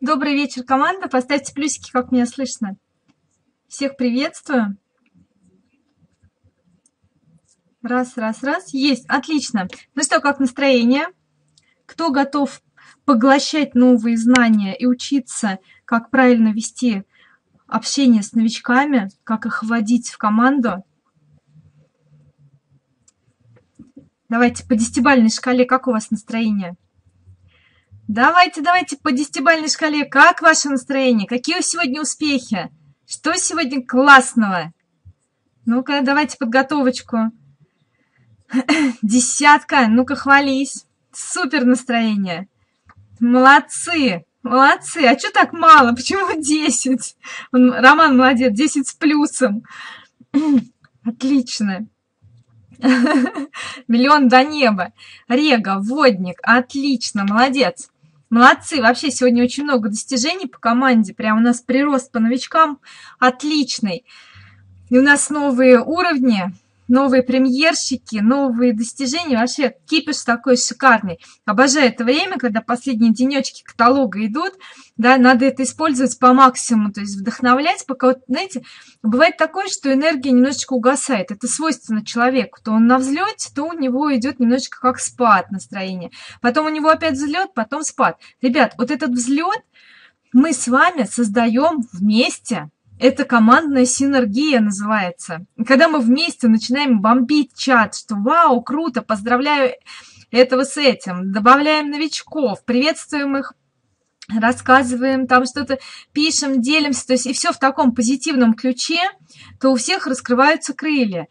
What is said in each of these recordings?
Добрый вечер, команда. Поставьте плюсики, как меня слышно. Всех приветствую. Раз, раз, раз. Есть. Отлично. Ну что, как настроение? Кто готов поглощать новые знания и учиться, как правильно вести общение с новичками, как их вводить в команду? Давайте по десятибальной шкале, как у вас настроение? Давайте, давайте по десятибальной шкале, как ваше настроение? Какие сегодня успехи? Что сегодня классного? Ну-ка, давайте подготовочку. Десятка, ну-ка, хвались. Супер настроение. Молодцы, молодцы. А что так мало? Почему 10? Роман молодец, 10 с плюсом. Отлично. Миллион до неба. Рега, водник, отлично, молодец. Молодцы, вообще сегодня очень много достижений по команде. Прям у нас прирост по новичкам отличный. И у нас новые уровни новые премьерщики, новые достижения. Вообще кипиш такой шикарный. Обожаю это время, когда последние денечки каталога идут. Да, надо это использовать по максимуму, то есть вдохновлять, пока, вот, знаете, бывает такое, что энергия немножечко угасает. Это свойственно человеку. То он на взлете, то у него идет немножечко как спад настроение. Потом у него опять взлет, потом спад. Ребят, вот этот взлет мы с вами создаем вместе это командная синергия называется. Когда мы вместе начинаем бомбить чат, что вау, круто, поздравляю этого с этим, добавляем новичков, приветствуем их, рассказываем, там что-то пишем, делимся, то есть и все в таком позитивном ключе, то у всех раскрываются крылья.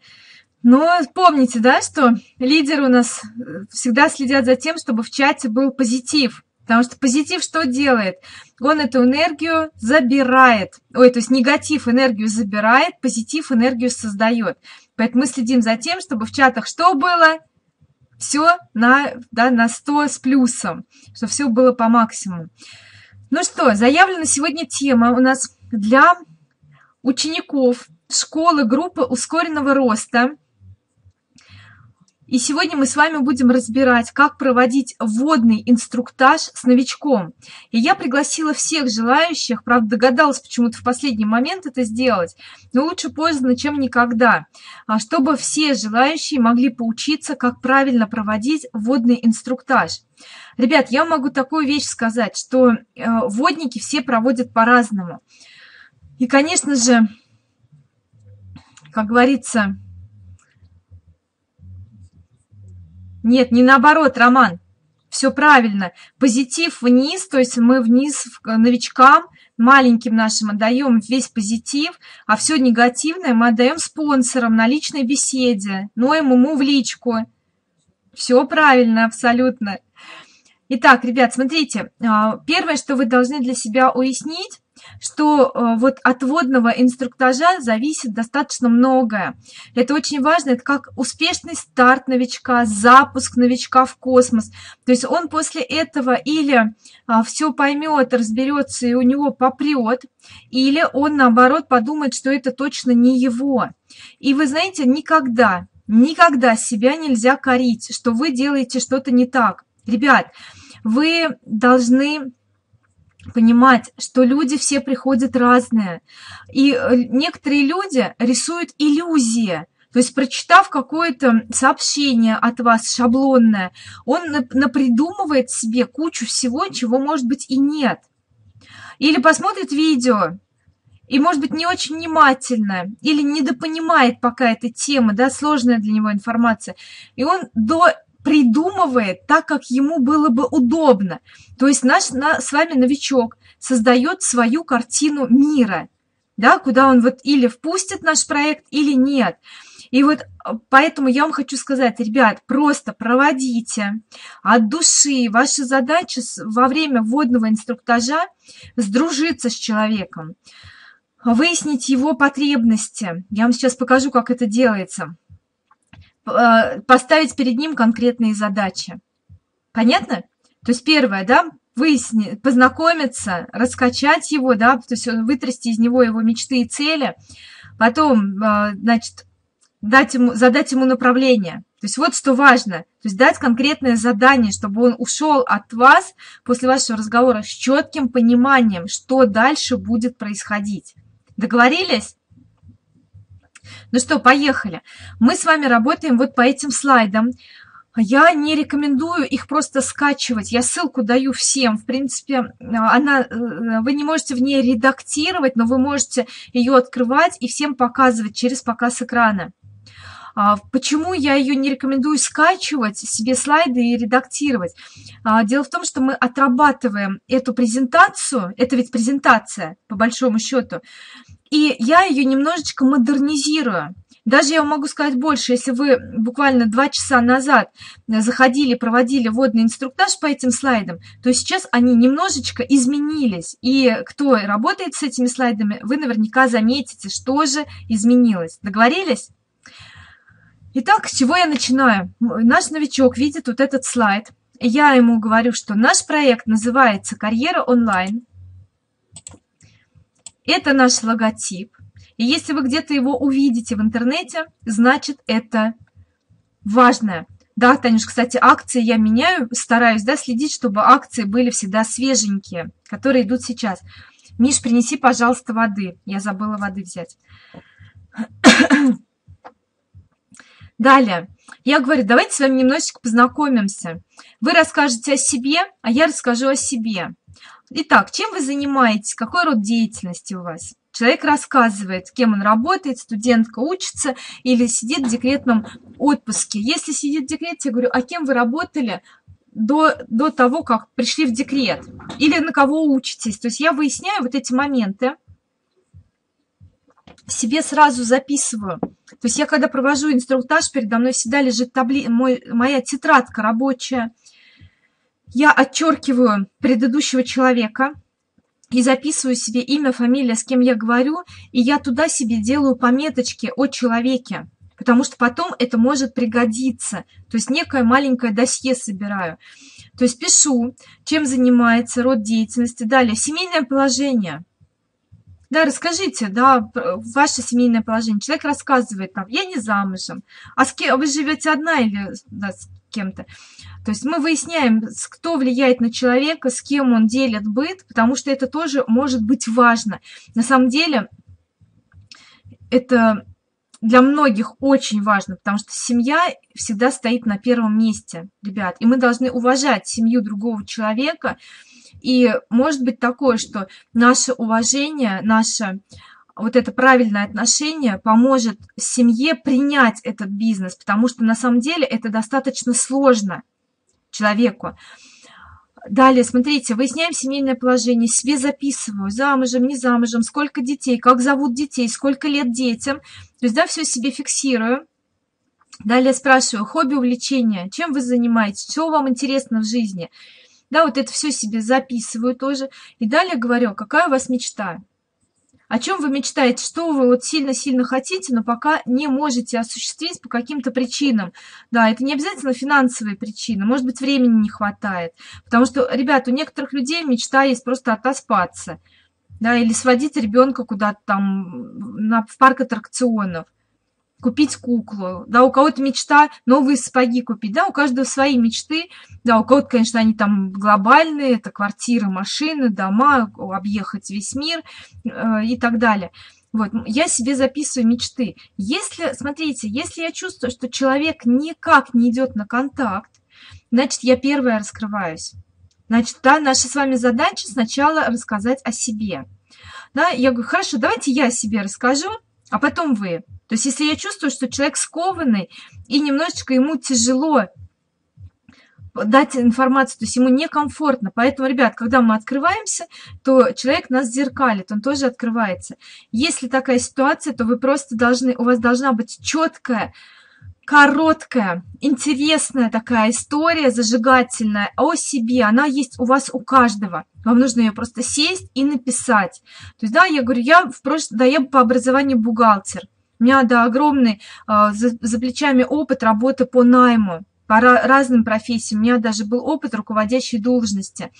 Но помните, да, что лидеры у нас всегда следят за тем, чтобы в чате был позитив – Потому что позитив что делает? Он эту энергию забирает. Ой, то есть негатив энергию забирает, позитив энергию создает. Поэтому мы следим за тем, чтобы в чатах что было? Все на, да, на 100 с плюсом, чтобы все было по максимуму. Ну что, заявлена сегодня тема у нас для учеников школы группы ускоренного роста – и сегодня мы с вами будем разбирать, как проводить вводный инструктаж с новичком. И я пригласила всех желающих, правда догадалась почему-то в последний момент это сделать, но лучше поздно, чем никогда, а чтобы все желающие могли поучиться, как правильно проводить вводный инструктаж. Ребят, я могу такую вещь сказать, что э, вводники все проводят по-разному. И, конечно же, как говорится, Нет, не наоборот, Роман. Все правильно. Позитив вниз, то есть мы вниз новичкам, маленьким нашим отдаем весь позитив, а все негативное мы отдаем спонсорам на личной беседе, ноем ему в личку. Все правильно, абсолютно. Итак, ребят, смотрите, а, первое, что вы должны для себя уяснить, что э, вот от водного инструктажа зависит достаточно многое. Это очень важно, это как успешный старт новичка, запуск новичка в космос. То есть он после этого или а, все поймет, разберется и у него попрет, или он наоборот подумает, что это точно не его. И вы знаете, никогда, никогда себя нельзя корить, что вы делаете что-то не так. Ребят, вы должны понимать, что люди все приходят разные. И э, некоторые люди рисуют иллюзии. То есть, прочитав какое-то сообщение от вас шаблонное, он напридумывает себе кучу всего, чего, может быть, и нет. Или посмотрит видео, и, может быть, не очень внимательно, или недопонимает пока эта тема, да, сложная для него информация, и он до придумывает так, как ему было бы удобно. То есть наш на, с вами новичок создает свою картину мира, да, куда он вот или впустит наш проект, или нет. И вот а, поэтому я вам хочу сказать, ребят, просто проводите от души. Ваша задача во время вводного инструктажа сдружиться с человеком, выяснить его потребности. Я вам сейчас покажу, как это делается. Э, поставить перед ним конкретные задачи. Понятно? То есть первое, да, выяснить, познакомиться, раскачать его, да, то есть вытрясти из него его мечты и цели. Потом, э, значит, дать ему, задать ему направление. То есть вот что важно. То есть дать конкретное задание, чтобы он ушел от вас после вашего разговора с четким пониманием, что дальше будет происходить. Договорились? Ну что, поехали. Мы с вами работаем вот по этим слайдам. Я не рекомендую их просто скачивать. Я ссылку даю всем. В принципе, она, э, вы не можете в ней редактировать, но вы можете ее открывать и всем показывать через показ экрана. А, почему я ее не рекомендую скачивать, себе слайды и редактировать? А, дело в том, что мы отрабатываем эту презентацию, это ведь презентация, по большому счету, и я ее немножечко модернизирую. Даже я могу сказать больше, если вы буквально два часа назад заходили, проводили водный инструктаж по этим слайдам, то сейчас они немножечко изменились. И кто работает с этими слайдами, вы наверняка заметите, что же изменилось. Договорились? Итак, с чего я начинаю? Наш новичок видит вот этот слайд. Я ему говорю, что наш проект называется «Карьера онлайн». Это наш логотип. И если вы где-то его увидите в интернете, значит это важное. Да, Танюш, кстати, акции я меняю, стараюсь да, следить, чтобы акции были всегда свеженькие, которые идут сейчас. Миш, принеси, пожалуйста, воды. Я забыла воды взять. Далее, я говорю, давайте с вами немножечко познакомимся. Вы расскажете о себе, а я расскажу о себе. Итак, чем вы занимаетесь, какой род деятельности у вас? Человек рассказывает, кем он работает, студентка учится или сидит в декретном отпуске. Если сидит в декрете, я говорю, а кем вы работали до, до того, как пришли в декрет? Или на кого учитесь? То есть я выясняю вот эти моменты, себе сразу записываю. То есть я когда провожу инструктаж, передо мной всегда лежит табли... мой, моя тетрадка рабочая. Я отчеркиваю предыдущего человека и записываю себе имя, фамилия, с кем я говорю, и я туда себе делаю пометочки о человеке, потому что потом это может пригодиться. То есть некое маленькое досье собираю. То есть пишу, чем занимается, род деятельности. Далее, семейное положение – да, расскажите, да, ваше семейное положение. Человек рассказывает там, я не замужем, а с кем вы живете одна или да, с кем-то. То есть мы выясняем, кто влияет на человека, с кем он делит быт, потому что это тоже может быть важно. На самом деле это для многих очень важно, потому что семья всегда стоит на первом месте, ребят. И мы должны уважать семью другого человека, и может быть такое, что наше уважение, наше вот это правильное отношение поможет семье принять этот бизнес, потому что на самом деле это достаточно сложно человеку. Далее, смотрите, выясняем семейное положение, себе записываю, замужем, не замужем, сколько детей, как зовут детей, сколько лет детям. То есть, да, все себе фиксирую. Далее спрашиваю, хобби, увлечения, чем вы занимаетесь, что вам интересно в жизни. Да, вот это все себе записываю тоже. И далее говорю, какая у вас мечта? О чем вы мечтаете? Что вы вот сильно-сильно хотите, но пока не можете осуществить по каким-то причинам? Да, это не обязательно финансовые причины. Может быть, времени не хватает. Потому что, ребят, у некоторых людей мечта есть просто отоспаться. Да, или сводить ребенка куда-то там на, в парк аттракционов купить куклу, да, у кого-то мечта новые сапоги купить, да, у каждого свои мечты, да, у кого-то, конечно, они там глобальные, это квартиры, машины, дома, объехать весь мир э, и так далее. Вот, я себе записываю мечты. Если, смотрите, если я чувствую, что человек никак не идет на контакт, значит, я первая раскрываюсь. Значит, да, наша с вами задача сначала рассказать о себе. Да, я говорю, хорошо, давайте я о себе расскажу, а потом вы. То есть если я чувствую, что человек скованный и немножечко ему тяжело дать информацию, то есть ему некомфортно. Поэтому, ребят, когда мы открываемся, то человек нас зеркалит, он тоже открывается. Если такая ситуация, то вы просто должны, у вас должна быть четкая, короткая, интересная такая история, зажигательная о себе. Она есть у вас у каждого. Вам нужно ее просто сесть и написать. То есть, да, я говорю, я в прошлом, да, я по образованию бухгалтер. У меня, да, огромный э, за, за плечами опыт работы по найму. по разным профессиям. У меня даже был опыт руководящей должности.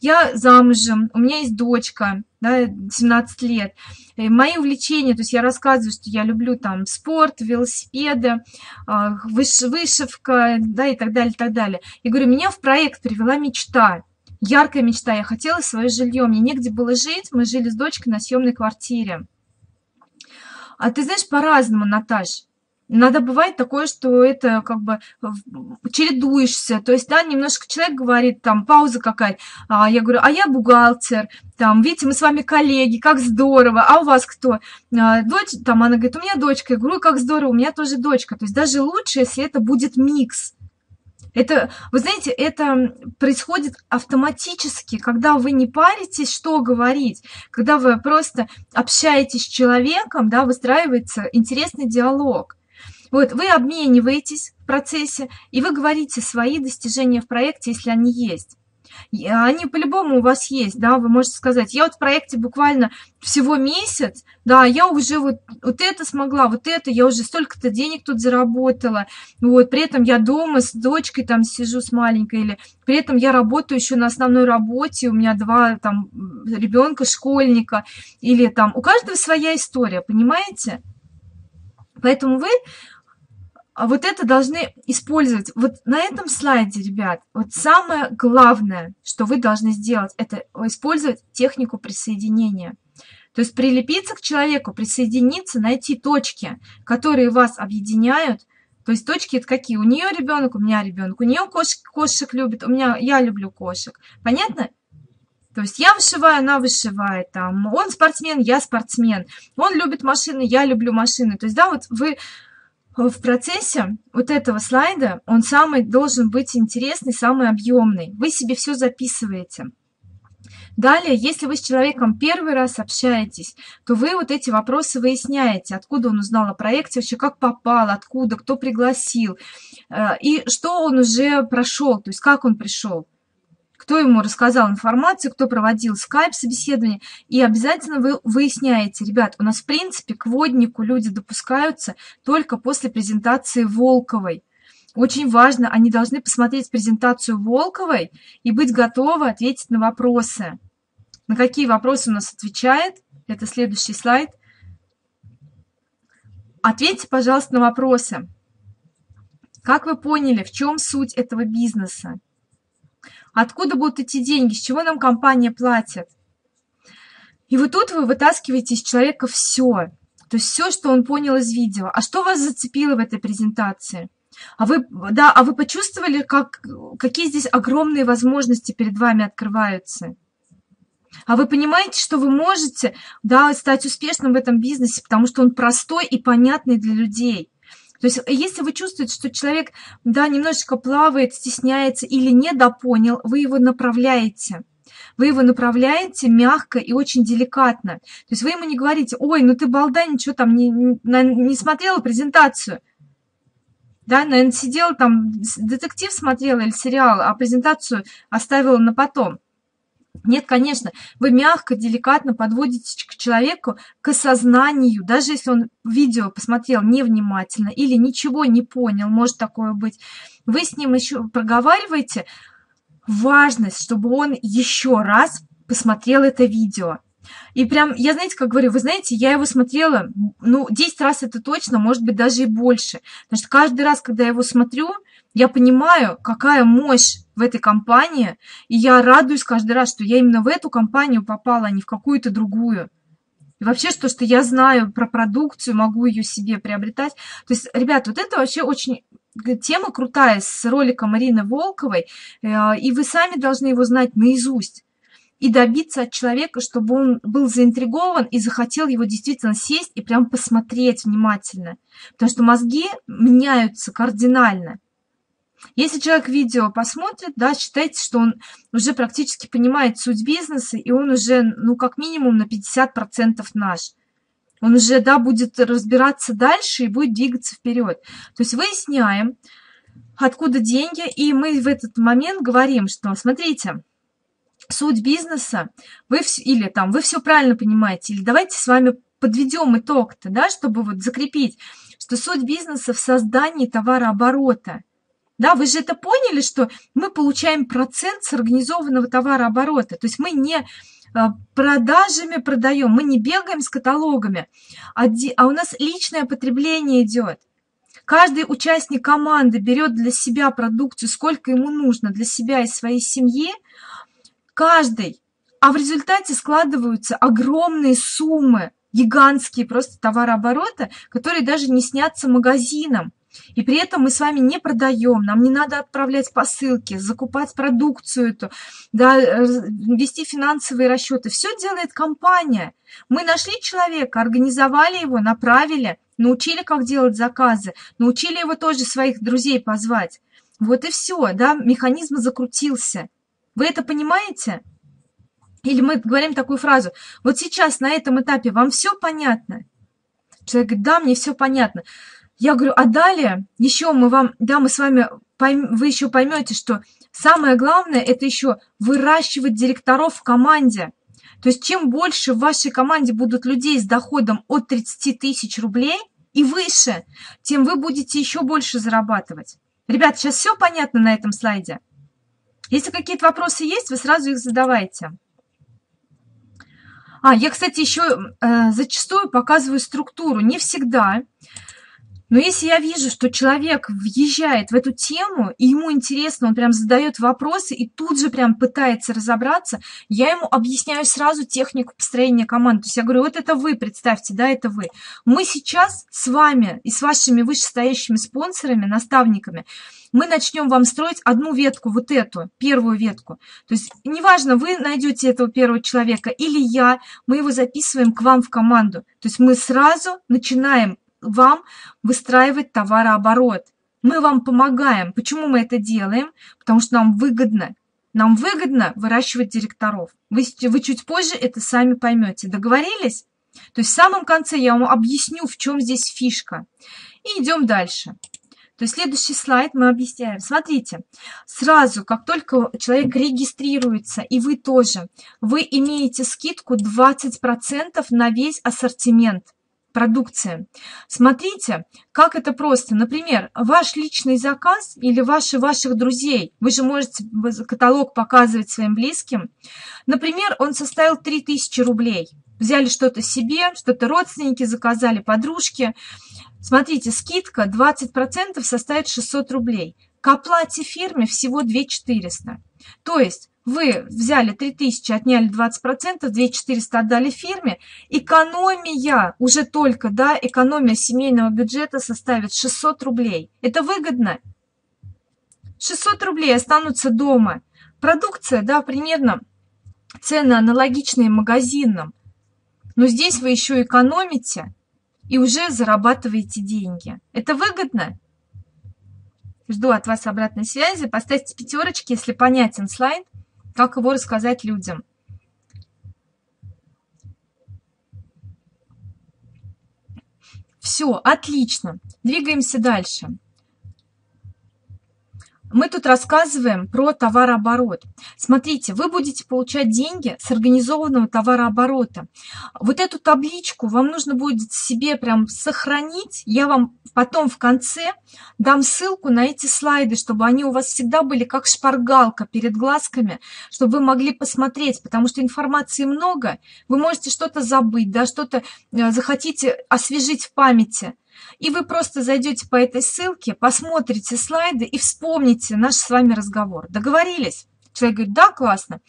Я замужем, у меня есть дочка, да, 17 лет. И мои увлечения, то есть я рассказываю, что я люблю там спорт, велосипеды, а, вышивка, да, и так далее, и так далее. И говорю, меня в проект привела мечта яркая мечта. Я хотела свое жилье, мне негде было жить. Мы жили с дочкой на съемной квартире. А ты знаешь, по-разному, Наташ. Надо бывает такое, что это как бы чередуешься. То есть, да, немножко человек говорит, там, пауза какая-то. А я говорю, а я бухгалтер. Там, видите, мы с вами коллеги, как здорово. А у вас кто? А, дочь, там, она говорит, у меня дочка. Я говорю, как здорово, у меня тоже дочка. То есть, даже лучше, если это будет микс. Это, вы знаете, это происходит автоматически, когда вы не паритесь, что говорить, когда вы просто общаетесь с человеком, да, выстраивается интересный диалог. Вот, вы обмениваетесь в процессе, и вы говорите свои достижения в проекте, если они есть. Они по-любому у вас есть, да, вы можете сказать, я вот в проекте буквально всего месяц, да, я уже вот, вот это смогла, вот это, я уже столько-то денег тут заработала, вот, при этом я дома с дочкой там сижу с маленькой, или при этом я работаю еще на основной работе, у меня два там ребенка, школьника, или там, у каждого своя история, понимаете? Поэтому вы а вот это должны использовать. Вот на этом слайде, ребят, вот самое главное, что вы должны сделать, это использовать технику присоединения. То есть прилепиться к человеку, присоединиться, найти точки, которые вас объединяют. То есть точки это какие? У нее ребенок, у меня ребенок, у нее кошек, кошек любит, у меня я люблю кошек. Понятно? То есть я вышиваю, она вышивает, там, он спортсмен, я спортсмен, он любит машины, я люблю машины. То есть, да, вот вы в процессе вот этого слайда, он самый должен быть интересный, самый объемный. Вы себе все записываете. Далее, если вы с человеком первый раз общаетесь, то вы вот эти вопросы выясняете, откуда он узнал о проекте, вообще как попал, откуда, кто пригласил, э, и что он уже прошел, то есть как он пришел кто ему рассказал информацию, кто проводил скайп-собеседование. И обязательно вы выясняете, ребят, у нас в принципе к воднику люди допускаются только после презентации Волковой. Очень важно, они должны посмотреть презентацию Волковой и быть готовы ответить на вопросы. На какие вопросы у нас отвечает? Это следующий слайд. Ответьте, пожалуйста, на вопросы. Как вы поняли, в чем суть этого бизнеса? Откуда будут идти деньги? С чего нам компания платит? И вот тут вы вытаскиваете из человека все. То есть все, что он понял из видео. А что вас зацепило в этой презентации? А вы, да, а вы почувствовали, как, какие здесь огромные возможности перед вами открываются? А вы понимаете, что вы можете да, стать успешным в этом бизнесе, потому что он простой и понятный для людей. То есть если вы чувствуете, что человек, да, немножечко плавает, стесняется или недопонял, вы его направляете. Вы его направляете мягко и очень деликатно. То есть вы ему не говорите, ой, ну ты балда, ничего там не, не, не смотрела презентацию. Да, наверное, сидела там, детектив смотрела или сериал, а презентацию оставила на потом. Нет, конечно, вы мягко, деликатно подводите к человеку к осознанию, даже если он видео посмотрел невнимательно или ничего не понял, может такое быть. Вы с ним еще проговариваете важность, чтобы он еще раз посмотрел это видео. И прям, я знаете, как говорю, вы знаете, я его смотрела, ну, 10 раз это точно, может быть, даже и больше. Потому что каждый раз, когда я его смотрю, я понимаю, какая мощь в этой компании, и я радуюсь каждый раз, что я именно в эту компанию попала, а не в какую-то другую. И вообще, что, что я знаю про продукцию, могу ее себе приобретать. То есть, ребят, вот это вообще очень тема крутая с роликом Марины Волковой, э, и вы сами должны его знать наизусть и добиться от человека, чтобы он был заинтригован и захотел его действительно сесть и прям посмотреть внимательно. Потому что мозги меняются кардинально. Если человек видео посмотрит, да, считайте, что он уже практически понимает суть бизнеса, и он уже, ну, как минимум на 50% наш. Он уже, да, будет разбираться дальше и будет двигаться вперед. То есть выясняем, откуда деньги, и мы в этот момент говорим, что, смотрите, суть бизнеса, вы или там, вы все правильно понимаете, или давайте с вами подведем итог-то, да, чтобы вот закрепить, что суть бизнеса в создании товарооборота – Да, вы же это поняли, что мы получаем процент с организованного товарооборота. То есть мы не э, продажами продаем, мы не бегаем с каталогами, а, а у нас личное потребление идет. Каждый участник команды берет для себя продукцию, сколько ему нужно для себя и своей семьи. Каждый. А в результате складываются огромные суммы, гигантские просто товарооборота, которые даже не снятся магазинам. И при этом мы с вами не продаем, нам не надо отправлять посылки, закупать продукцию эту, да, вести финансовые расчеты. Все делает компания. Мы нашли человека, организовали его, направили, научили, как делать заказы, научили его тоже своих друзей позвать. Вот и все, да, механизм закрутился. Вы это понимаете? Или мы говорим такую фразу, вот сейчас на этом этапе вам все понятно? Человек говорит, да, мне все понятно. Я говорю, а далее еще мы вам, да, мы с вами, пойм, вы еще поймете, что самое главное, это еще выращивать директоров в команде. То есть чем больше в вашей команде будут людей с доходом от 30 тысяч рублей и выше, тем вы будете еще больше зарабатывать. Ребят, сейчас все понятно на этом слайде? Если какие-то вопросы есть, вы сразу их задавайте. А, я, кстати, еще э, зачастую показываю структуру. Не всегда. Но если я вижу, что человек въезжает в эту тему, и ему интересно, он прям задает вопросы и тут же прям пытается разобраться, я ему объясняю сразу технику построения команды. То есть я говорю, вот это вы, представьте, да, это вы. Мы сейчас с вами и с вашими вышестоящими спонсорами, наставниками, мы начнем вам строить одну ветку, вот эту, первую ветку. То есть неважно, вы найдете этого первого человека или я, мы его записываем к вам в команду. То есть мы сразу начинаем вам выстраивать товарооборот. Мы вам помогаем. Почему мы это делаем? Потому что нам выгодно. Нам выгодно выращивать директоров. Вы, вы чуть позже это сами поймете. Договорились? То есть в самом конце я вам объясню, в чем здесь фишка. И идем дальше. То есть следующий слайд мы объясняем. Смотрите, сразу, как только человек регистрируется, и вы тоже, вы имеете скидку 20% на весь ассортимент продукции. Смотрите, как это просто. Например, ваш личный заказ или ваши ваших друзей, вы же можете каталог показывать своим близким. Например, он составил 3000 рублей. Взяли что-то себе, что-то родственники заказали, подружки. Смотрите, скидка 20% составит 600 рублей. К оплате фирме всего 2400. То есть вы взяли 3000, отняли 20%, 2400 отдали фирме, экономия, уже только, да, экономия семейного бюджета составит 600 рублей. Это выгодно? 600 рублей останутся дома. Продукция, да, примерно цены аналогичные магазинам. Но здесь вы еще экономите и уже зарабатываете деньги. Это выгодно? Жду от вас обратной связи. Поставьте пятерочки, если понятен слайд. Как его рассказать людям? Все, отлично. Двигаемся дальше мы тут рассказываем про товарооборот. Смотрите, вы будете получать деньги с организованного товарооборота. Вот эту табличку вам нужно будет себе прям сохранить. Я вам потом в конце дам ссылку на эти слайды, чтобы они у вас всегда были как шпаргалка перед глазками, чтобы вы могли посмотреть, потому что информации много. Вы можете что-то забыть, да, что-то э, захотите освежить в памяти. И вы просто зайдете по этой ссылке, посмотрите слайды и вспомните наш с вами разговор. Договорились? Человек говорит, да, классно.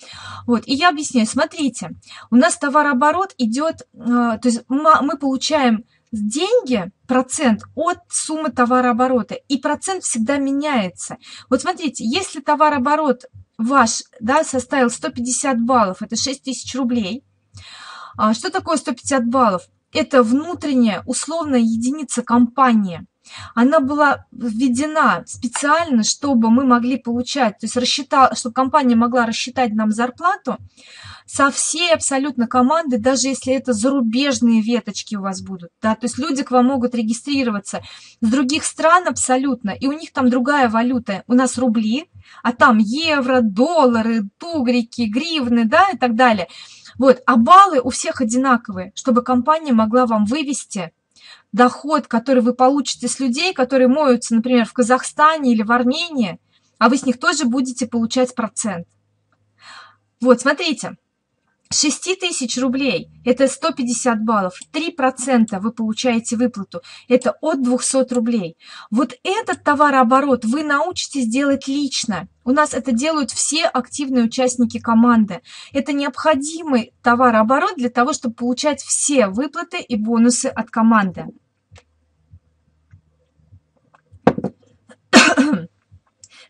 Вот, и я объясняю, смотрите, у нас товарооборот идет, э, то есть мы получаем деньги, процент от суммы товарооборота, и процент всегда меняется. Вот смотрите, если товарооборот ваш да, составил 150 баллов, это 6 тысяч рублей, а что такое 150 баллов? Это внутренняя условная единица компании. Она была введена специально, чтобы мы могли получать, то есть рассчитал, чтобы компания могла рассчитать нам зарплату со всей абсолютно команды, даже если это зарубежные веточки у вас будут. Да? То есть люди к вам могут регистрироваться с других стран абсолютно, и у них там другая валюта. У нас рубли, а там евро, доллары, тугрики, гривны да, и так далее – вот, а баллы у всех одинаковые, чтобы компания могла вам вывести доход, который вы получите с людей, которые моются, например, в Казахстане или в Армении, а вы с них тоже будете получать процент. Вот, смотрите, 6 тысяч рублей – это 150 баллов, 3% вы получаете выплату, это от 200 рублей. Вот этот товарооборот вы научитесь делать лично. У нас это делают все активные участники команды. Это необходимый товарооборот для того, чтобы получать все выплаты и бонусы от команды.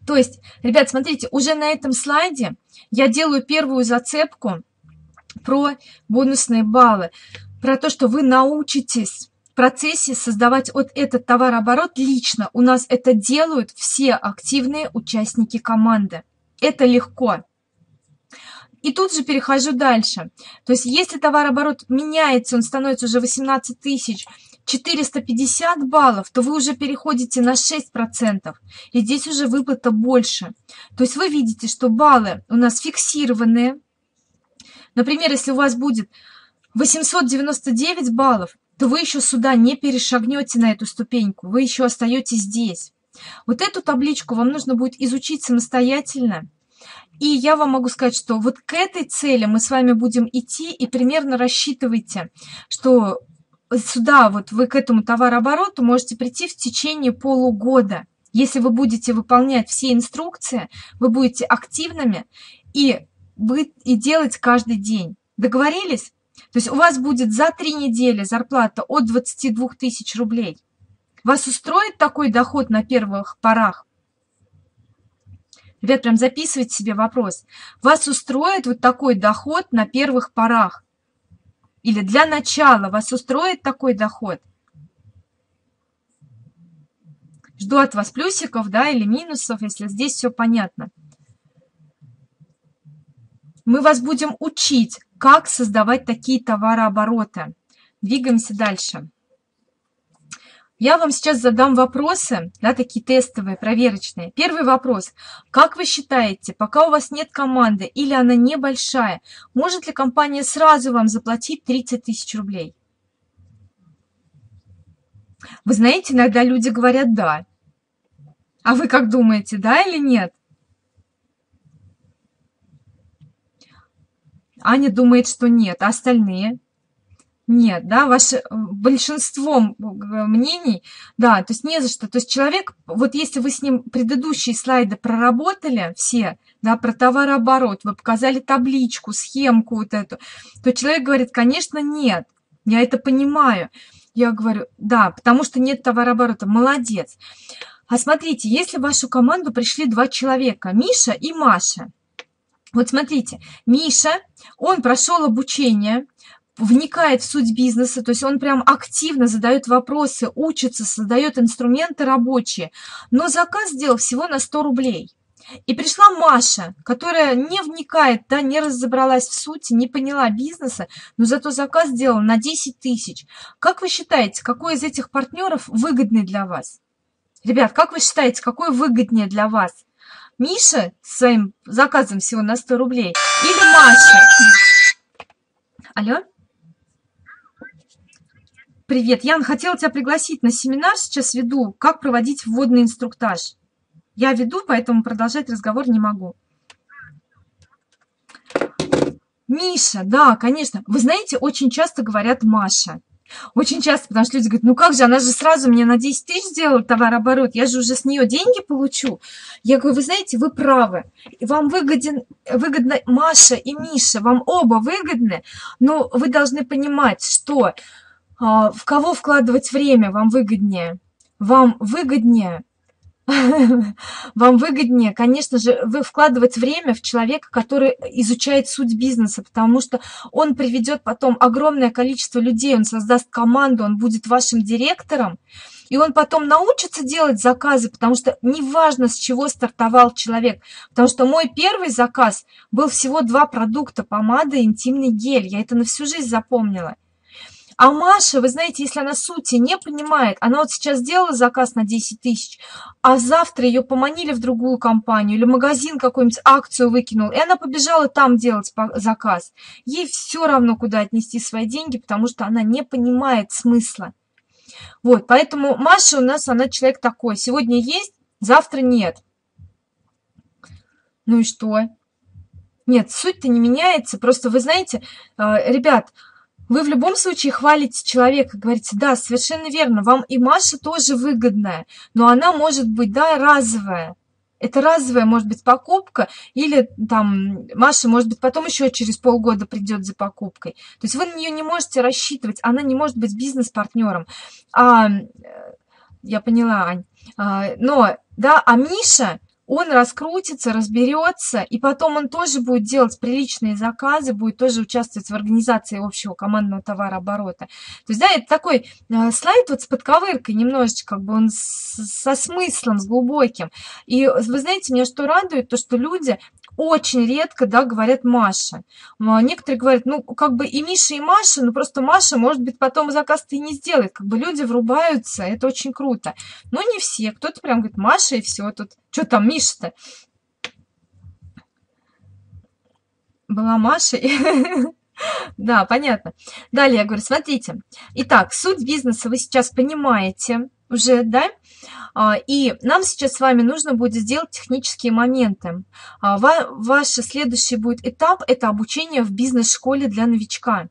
То есть, ребят, смотрите, уже на этом слайде я делаю первую зацепку – про бонусные баллы, про то, что вы научитесь процессе создавать вот этот товарооборот лично. У нас это делают все активные участники команды. Это легко. И тут же перехожу дальше. То есть если товарооборот меняется, он становится уже 18 тысяч, 450 баллов, то вы уже переходите на 6%. И здесь уже выплата больше. То есть вы видите, что баллы у нас фиксированные, Например, если у вас будет 899 баллов, то вы еще сюда не перешагнете на эту ступеньку, вы еще остаетесь здесь. Вот эту табличку вам нужно будет изучить самостоятельно. И я вам могу сказать, что вот к этой цели мы с вами будем идти и примерно рассчитывайте, что сюда вот вы к этому товарообороту можете прийти в течение полугода. Если вы будете выполнять все инструкции, вы будете активными, и и делать каждый день. Договорились? То есть у вас будет за три недели зарплата от 22 тысяч рублей. Вас устроит такой доход на первых порах? Ребят, прям записывайте себе вопрос. Вас устроит вот такой доход на первых порах? Или для начала вас устроит такой доход? Жду от вас плюсиков, да, или минусов, если здесь все понятно. Мы вас будем учить, как создавать такие товарообороты. Двигаемся дальше. Я вам сейчас задам вопросы, да, такие тестовые, проверочные. Первый вопрос. Как вы считаете, пока у вас нет команды или она небольшая, может ли компания сразу вам заплатить 30 тысяч рублей? Вы знаете, иногда люди говорят «да». А вы как думаете, да или нет? Аня думает, что нет, а остальные? Нет, да, ваше большинством мнений, да, то есть не за что. То есть человек, вот если вы с ним предыдущие слайды проработали все, да, про товарооборот, вы показали табличку, схемку вот эту, то человек говорит, конечно, нет, я это понимаю. Я говорю, да, потому что нет товарооборота, молодец. А смотрите, если в вашу команду пришли два человека, Миша и Маша, вот смотрите, Миша, он прошел обучение, вникает в суть бизнеса, то есть он прям активно задает вопросы, учится, создает инструменты рабочие, но заказ сделал всего на 100 рублей. И пришла Маша, которая не вникает, да, не разобралась в сути, не поняла бизнеса, но зато заказ сделал на 10 тысяч. Как вы считаете, какой из этих партнеров выгодный для вас? Ребят, как вы считаете, какой выгоднее для вас? Миша своим заказом всего на 100 рублей или Маша? Алло? Привет, Ян, хотела тебя пригласить на семинар, сейчас веду, как проводить вводный инструктаж. Я веду, поэтому продолжать разговор не могу. Миша, да, конечно. Вы знаете, очень часто говорят Маша. Очень часто, потому что люди говорят, ну как же, она же сразу мне на 10 тысяч сделала товарооборот, я же уже с нее деньги получу. Я говорю, вы знаете, вы правы, вам выгоден, выгодно Маша и Миша, вам оба выгодны, но вы должны понимать, что а, в кого вкладывать время вам выгоднее. Вам выгоднее вам выгоднее, конечно же, вы вкладывать время в человека, который изучает суть бизнеса, потому что он приведет потом огромное количество людей, он создаст команду, он будет вашим директором, и он потом научится делать заказы, потому что неважно, с чего стартовал человек. Потому что мой первый заказ был всего два продукта, помада и интимный гель. Я это на всю жизнь запомнила. А Маша, вы знаете, если она сути не понимает, она вот сейчас сделала заказ на 10 тысяч, а завтра ее поманили в другую компанию или магазин какую-нибудь акцию выкинул, и она побежала там делать заказ. Ей все равно, куда отнести свои деньги, потому что она не понимает смысла. Вот, поэтому Маша у нас, она человек такой. Сегодня есть, завтра нет. Ну и что? Нет, суть-то не меняется. Просто вы знаете, э, ребят, вы в любом случае хвалите человека, говорите, да, совершенно верно, вам и Маша тоже выгодная, но она может быть, да, разовая. Это разовая, может быть, покупка, или там Маша, может быть, потом еще через полгода придет за покупкой. То есть вы на нее не можете рассчитывать, она не может быть бизнес-партнером. А, э, я поняла, Ань. А, но, да, а Миша, он раскрутится, разберется, и потом он тоже будет делать приличные заказы, будет тоже участвовать в организации общего командного товарооборота. То есть, да, это такой э, слайд вот с подковыркой немножечко, как бы он со смыслом, с глубоким. И вы знаете, меня что радует, то, что люди очень редко, да, говорят Маша. Некоторые говорят, ну, как бы и Миша, и Маша, но просто Маша, может быть, потом заказ-то и не сделает. Как бы люди врубаются, это очень круто. Но не все. Кто-то прям говорит Маша, и все, тут что там Миша-то? Была Маша. Да, понятно. Далее я говорю, смотрите. Итак, суть бизнеса вы сейчас понимаете уже, да? А, и нам сейчас с вами нужно будет сделать технические моменты. А, ваш следующий будет этап – это обучение в бизнес-школе для новичка.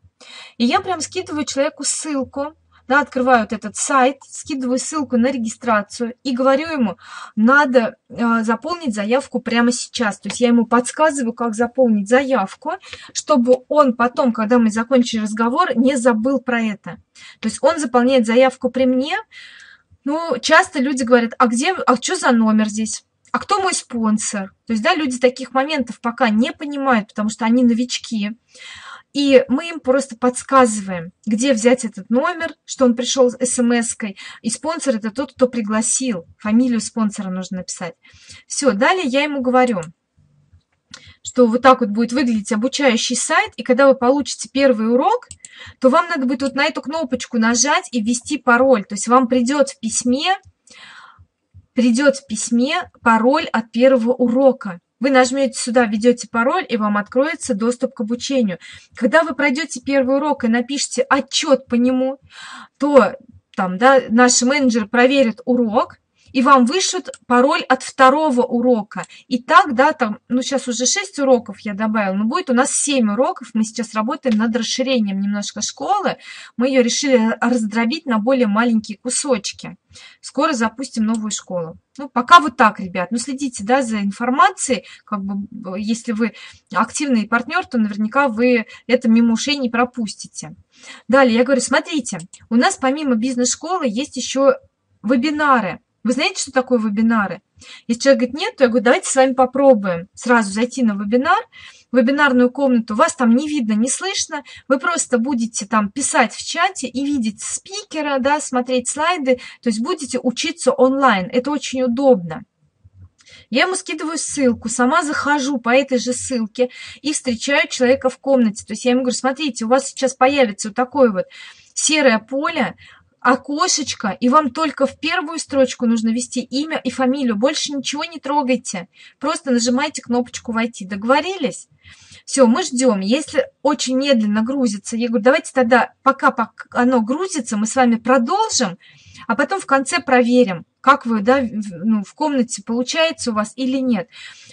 И я прям скидываю человеку ссылку, да, открываю вот этот сайт, скидываю ссылку на регистрацию и говорю ему, надо э, заполнить заявку прямо сейчас. То есть я ему подсказываю, как заполнить заявку, чтобы он потом, когда мы закончили разговор, не забыл про это. То есть он заполняет заявку при мне. Ну, часто люди говорят, а где, а что за номер здесь? а кто мой спонсор? То есть, да, люди таких моментов пока не понимают, потому что они новички. И мы им просто подсказываем, где взять этот номер, что он пришел с смс-кой. И спонсор это тот, кто пригласил. Фамилию спонсора нужно написать. Все, далее я ему говорю, что вот так вот будет выглядеть обучающий сайт. И когда вы получите первый урок, то вам надо будет вот на эту кнопочку нажать и ввести пароль. То есть вам придет в письме, придет в письме пароль от первого урока. Вы нажмете сюда, введете пароль, и вам откроется доступ к обучению. Когда вы пройдете первый урок и напишите отчет по нему, то там, да, наш менеджер проверит урок, и вам вышлют пароль от второго урока. И так, да, там, ну, сейчас уже 6 уроков я добавила, но будет у нас 7 уроков. Мы сейчас работаем над расширением немножко школы. Мы ее решили раздробить на более маленькие кусочки. Скоро запустим новую школу. Ну, пока вот так, ребят. Ну, следите, да, за информацией. Как бы, если вы активный партнер, то наверняка вы это мимо ушей не пропустите. Далее, я говорю, смотрите, у нас помимо бизнес-школы есть еще вебинары. Вы знаете, что такое вебинары? Если человек говорит нет, то я говорю, давайте с вами попробуем сразу зайти на вебинар, вебинарную комнату, вас там не видно, не слышно, вы просто будете там писать в чате и видеть спикера, да, смотреть слайды, то есть будете учиться онлайн, это очень удобно. Я ему скидываю ссылку, сама захожу по этой же ссылке и встречаю человека в комнате. То есть я ему говорю, смотрите, у вас сейчас появится вот такое вот серое поле, окошечко, и вам только в первую строчку нужно ввести имя и фамилию. Больше ничего не трогайте. Просто нажимайте кнопочку «Войти». Договорились? Все, мы ждем. Если очень медленно грузится, я говорю, давайте тогда, пока оно грузится, мы с вами продолжим, а потом в конце проверим, как вы, да, ну, в комнате получается у вас или нет.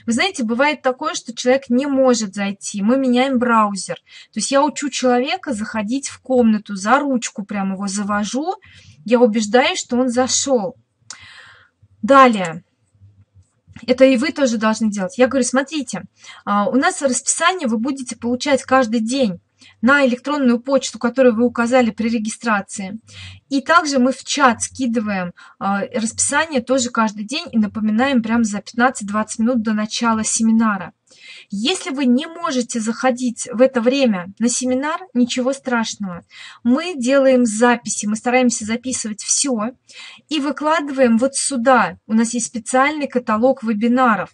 Вы знаете, бывает такое, что человек не может зайти, мы меняем браузер. То есть я учу человека заходить в комнату, за ручку прям его завожу, я убеждаюсь, что он зашел. Далее. Это и вы тоже должны делать. Я говорю, смотрите, а, у нас расписание вы будете получать каждый день на электронную почту, которую вы указали при регистрации. И также мы в чат скидываем э, расписание тоже каждый день и напоминаем прямо за 15-20 минут до начала семинара. Если вы не можете заходить в это время на семинар, ничего страшного. Мы делаем записи, мы стараемся записывать все и выкладываем вот сюда. У нас есть специальный каталог вебинаров.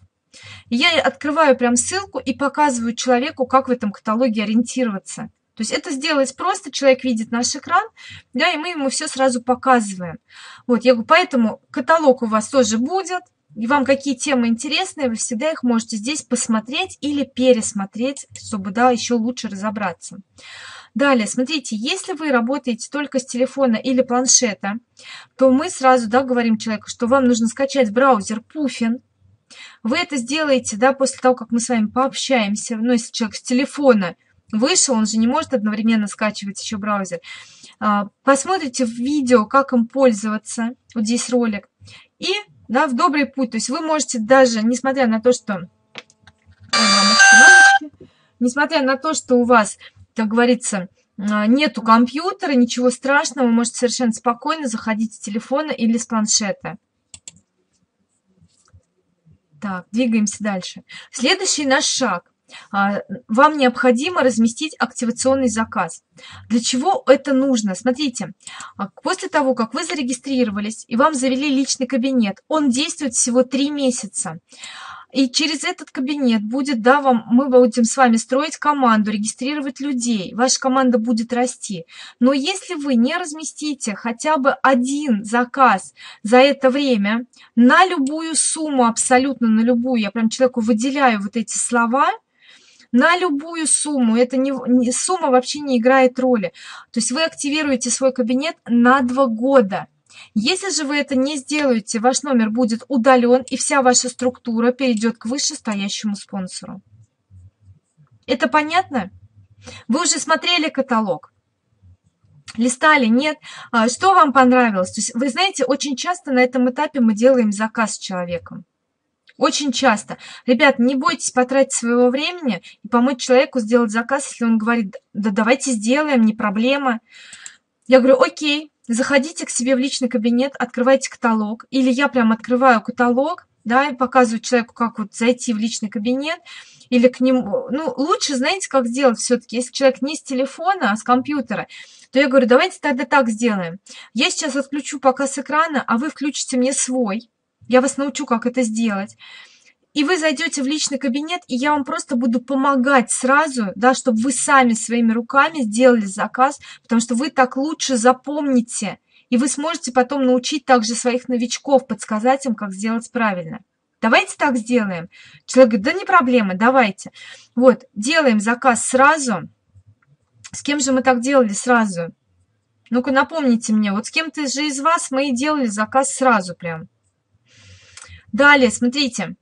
Я открываю прям ссылку и показываю человеку, как в этом каталоге ориентироваться. То есть это сделать просто, человек видит наш экран, да, и мы ему все сразу показываем. Вот, я говорю, поэтому каталог у вас тоже будет, и вам какие темы интересны, вы всегда их можете здесь посмотреть или пересмотреть, чтобы, да, еще лучше разобраться. Далее, смотрите, если вы работаете только с телефона или планшета, то мы сразу да, говорим человеку, что вам нужно скачать браузер Puffin. Вы это сделаете да, после того, как мы с вами пообщаемся. Ну, если человек с телефона вышел, он же не может одновременно скачивать еще браузер. А, посмотрите в видео, как им пользоваться. Вот здесь ролик. И да, в добрый путь. То есть вы можете даже, несмотря на то, что... Несмотря на то, что у вас, как говорится, а, нету компьютера, ничего страшного, вы можете совершенно спокойно заходить с телефона или с планшета. Так, двигаемся дальше. Следующий наш шаг. А, вам необходимо разместить активационный заказ. Для чего это нужно? Смотрите, а, после того, как вы зарегистрировались и вам завели личный кабинет, он действует всего три месяца. И через этот кабинет будет, да, вам, мы будем с вами строить команду, регистрировать людей. Ваша команда будет расти. Но если вы не разместите хотя бы один заказ за это время на любую сумму, абсолютно на любую, я прям человеку выделяю вот эти слова – на любую сумму. Это не, не, сумма вообще не играет роли. То есть вы активируете свой кабинет на два года. Если же вы это не сделаете, ваш номер будет удален, и вся ваша структура перейдет к вышестоящему спонсору. Это понятно? Вы уже смотрели каталог? Листали? Нет? А, что вам понравилось? То есть, вы знаете, очень часто на этом этапе мы делаем заказ с человеком. Очень часто. Ребят, не бойтесь потратить своего времени и помочь человеку сделать заказ, если он говорит, да давайте сделаем, не проблема. Я говорю, окей, заходите к себе в личный кабинет, открывайте каталог. Или я прям открываю каталог, да, и показываю человеку, как вот зайти в личный кабинет, или к нему, ну, лучше, знаете, как сделать все-таки, если человек не с телефона, а с компьютера, то я говорю, давайте тогда так сделаем. Я сейчас отключу показ экрана, а вы включите мне свой, я вас научу, как это сделать. И вы зайдете в личный кабинет, и я вам просто буду помогать сразу, да, чтобы вы сами своими руками сделали заказ, потому что вы так лучше запомните. И вы сможете потом научить также своих новичков, подсказать им, как сделать правильно. Давайте так сделаем. Человек говорит, да не проблема, давайте. Вот, делаем заказ сразу. С кем же мы так делали сразу? Ну-ка напомните мне, вот с кем-то же из вас мы и делали заказ сразу прям. Далее, смотрите,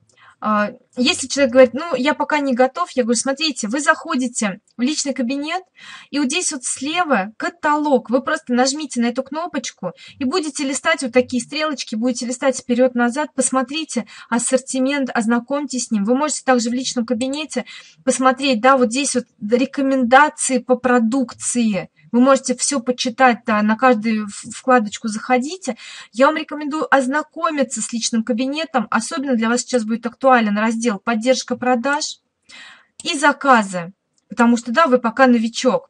если человек говорит, ну, я пока не готов, я говорю, смотрите, вы заходите в личный кабинет, и вот здесь вот слева каталог, вы просто нажмите на эту кнопочку и будете листать вот такие стрелочки, будете листать вперед-назад, посмотрите ассортимент, ознакомьтесь с ним. Вы можете также в личном кабинете посмотреть, да, вот здесь вот рекомендации по продукции, вы можете все почитать, да, на каждую вкладочку заходите. Я вам рекомендую ознакомиться с личным кабинетом. Особенно для вас сейчас будет актуален раздел «Поддержка продаж» и «Заказы». Потому что, да, вы пока новичок.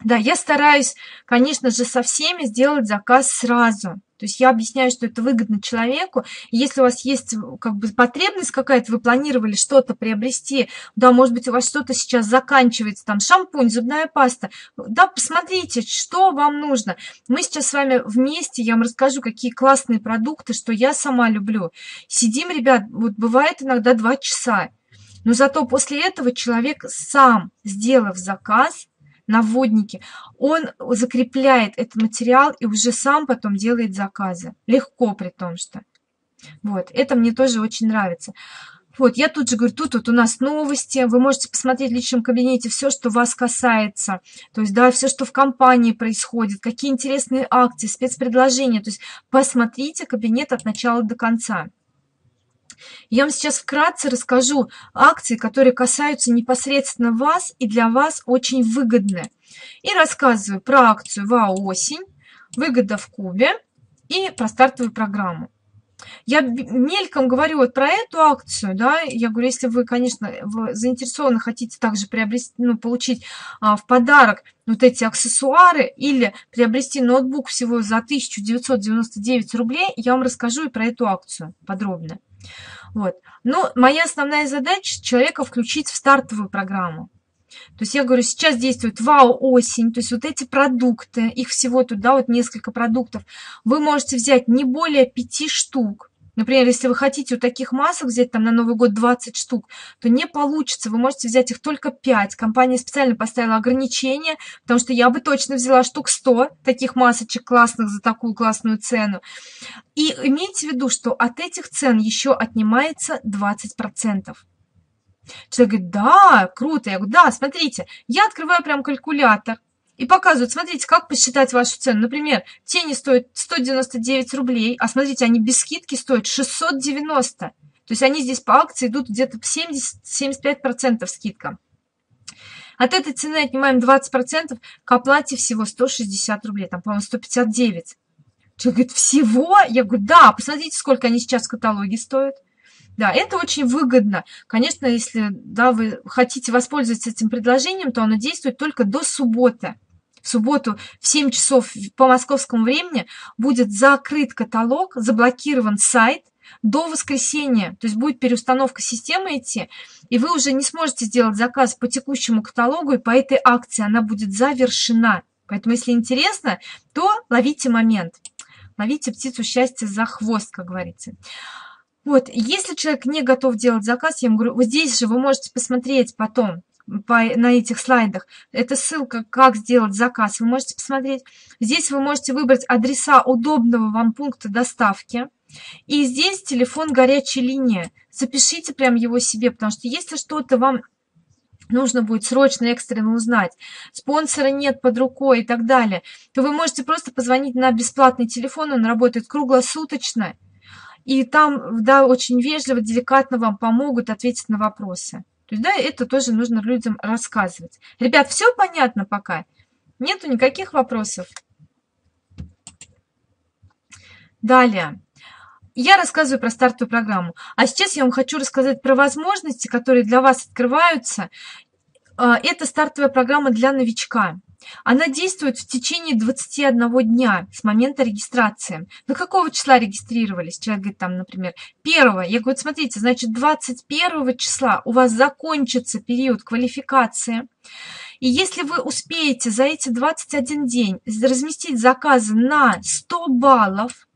Да, я стараюсь, конечно же, со всеми сделать заказ сразу. То есть я объясняю, что это выгодно человеку. Если у вас есть как бы потребность какая-то, вы планировали что-то приобрести, да, может быть, у вас что-то сейчас заканчивается, там шампунь, зубная паста, да, посмотрите, что вам нужно. Мы сейчас с вами вместе, я вам расскажу, какие классные продукты, что я сама люблю. Сидим, ребят, вот бывает иногда два часа. Но зато после этого человек сам, сделав заказ, наводники, он закрепляет этот материал и уже сам потом делает заказы. Легко при том, что. Вот, это мне тоже очень нравится. Вот, я тут же говорю, тут вот у нас новости, вы можете посмотреть в личном кабинете все, что вас касается, то есть, да, все, что в компании происходит, какие интересные акции, спецпредложения, то есть посмотрите кабинет от начала до конца. Я вам сейчас вкратце расскажу акции, которые касаются непосредственно вас и для вас очень выгодны. И рассказываю про акцию ВАО «Осень», «Выгода в Кубе» и про стартовую программу. Я мельком говорю вот про эту акцию, да, я говорю, если вы, конечно, вы заинтересованы, хотите также приобрести, ну, получить а, в подарок вот эти аксессуары или приобрести ноутбук всего за 1999 рублей, я вам расскажу и про эту акцию подробно. Вот. Но моя основная задача человека включить в стартовую программу. То есть я говорю, сейчас действует ВАУ осень, то есть вот эти продукты, их всего туда вот несколько продуктов, вы можете взять не более пяти штук, Например, если вы хотите у таких масок взять там на Новый год 20 штук, то не получится. Вы можете взять их только 5. Компания специально поставила ограничение, потому что я бы точно взяла штук 100 таких масочек классных за такую классную цену. И имейте в виду, что от этих цен еще отнимается 20%. Человек говорит, да, круто. Я говорю, да, смотрите, я открываю прям калькулятор и показывают, смотрите, как посчитать вашу цену. Например, тени стоят 199 рублей, а смотрите, они без скидки стоят 690. То есть они здесь по акции идут где-то 70-75% скидка. От этой цены отнимаем 20%, к оплате всего 160 рублей, там, по-моему, 159. Человек говорит, всего? Я говорю, да, посмотрите, сколько они сейчас в каталоге стоят. Да, это очень выгодно. Конечно, если да, вы хотите воспользоваться этим предложением, то оно действует только до субботы. В субботу в 7 часов по московскому времени будет закрыт каталог, заблокирован сайт до воскресенья. То есть будет переустановка системы идти, и вы уже не сможете сделать заказ по текущему каталогу, и по этой акции она будет завершена. Поэтому, если интересно, то ловите момент. Ловите птицу счастья за хвост, как говорится. Вот, если человек не готов делать заказ, я ему говорю, вот здесь же вы можете посмотреть потом по, на этих слайдах. Это ссылка, как сделать заказ, вы можете посмотреть. Здесь вы можете выбрать адреса удобного вам пункта доставки. И здесь телефон горячей линии. Запишите прям его себе, потому что если что-то вам нужно будет срочно, экстренно узнать, спонсора нет под рукой и так далее, то вы можете просто позвонить на бесплатный телефон, он работает круглосуточно, и там, да, очень вежливо, деликатно вам помогут ответить на вопросы. То есть, да, это тоже нужно людям рассказывать. Ребят, все понятно пока? Нету никаких вопросов? Далее. Я рассказываю про стартовую программу. А сейчас я вам хочу рассказать про возможности, которые для вас открываются. А, это стартовая программа для новичка. Она действует в течение 21 дня с момента регистрации. Вы какого числа регистрировались? Человек говорит, там, например, 1. Я говорю, смотрите, значит, 21 числа у вас закончится период квалификации. И если вы успеете за эти 21 день разместить заказы на 100 баллов,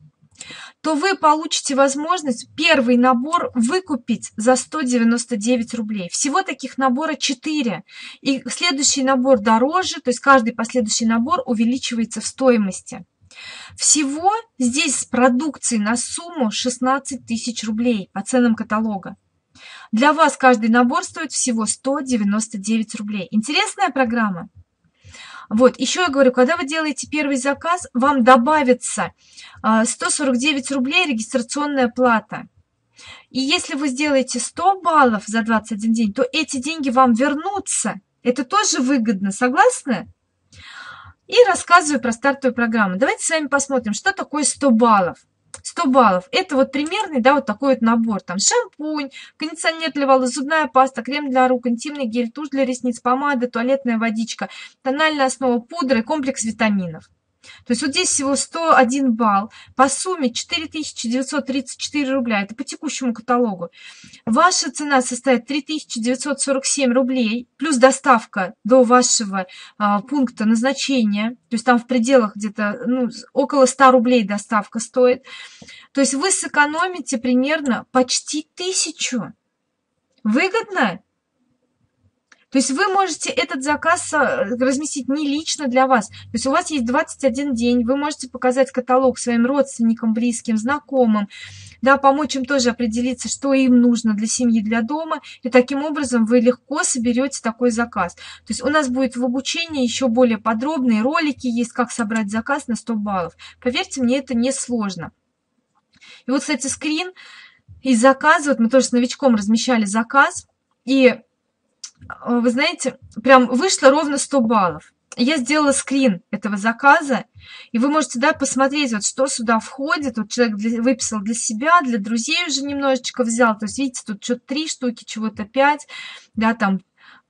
то вы получите возможность первый набор выкупить за 199 рублей. Всего таких набора 4. И следующий набор дороже, то есть каждый последующий набор увеличивается в стоимости. Всего здесь с продукцией на сумму 16 тысяч рублей по ценам каталога. Для вас каждый набор стоит всего 199 рублей. Интересная программа? Вот, еще я говорю, когда вы делаете первый заказ, вам добавится 149 а, рублей регистрационная плата. И если вы сделаете 100 баллов за 21 день, то эти деньги вам вернутся. Это тоже выгодно, согласны? И рассказываю про стартовую программу. Давайте с вами посмотрим, что такое 100 баллов. 100 баллов. Это вот примерный, да, вот такой вот набор. Там шампунь, кондиционер для волос, зубная паста, крем для рук, интимный гель, тушь для ресниц, помада, туалетная водичка, тональная основа, пудра и комплекс витаминов. То есть вот здесь всего 101 балл. По сумме 4934 рубля. Это по текущему каталогу. Ваша цена составит 3947 рублей. Плюс доставка до вашего а, пункта назначения. То есть там в пределах где-то ну, около 100 рублей доставка стоит. То есть вы сэкономите примерно почти тысячу. Выгодно? То есть вы можете этот заказ а, разместить не лично для вас. То есть у вас есть 21 день, вы можете показать каталог своим родственникам, близким, знакомым, да, помочь им тоже определиться, что им нужно для семьи, для дома, и таким образом вы легко соберете такой заказ. То есть у нас будет в обучении еще более подробные ролики есть, как собрать заказ на 100 баллов. Поверьте мне, это не сложно. И вот, кстати, скрин из заказа, вот мы тоже с новичком размещали заказ, и Э, вы знаете, прям вышло ровно 100 баллов. Я сделала скрин этого заказа, и вы можете да, посмотреть, вот, что сюда входит. Вот человек для, выписал для себя, для друзей уже немножечко взял. То есть, видите, тут что-то 3 штуки, чего-то 5, да, там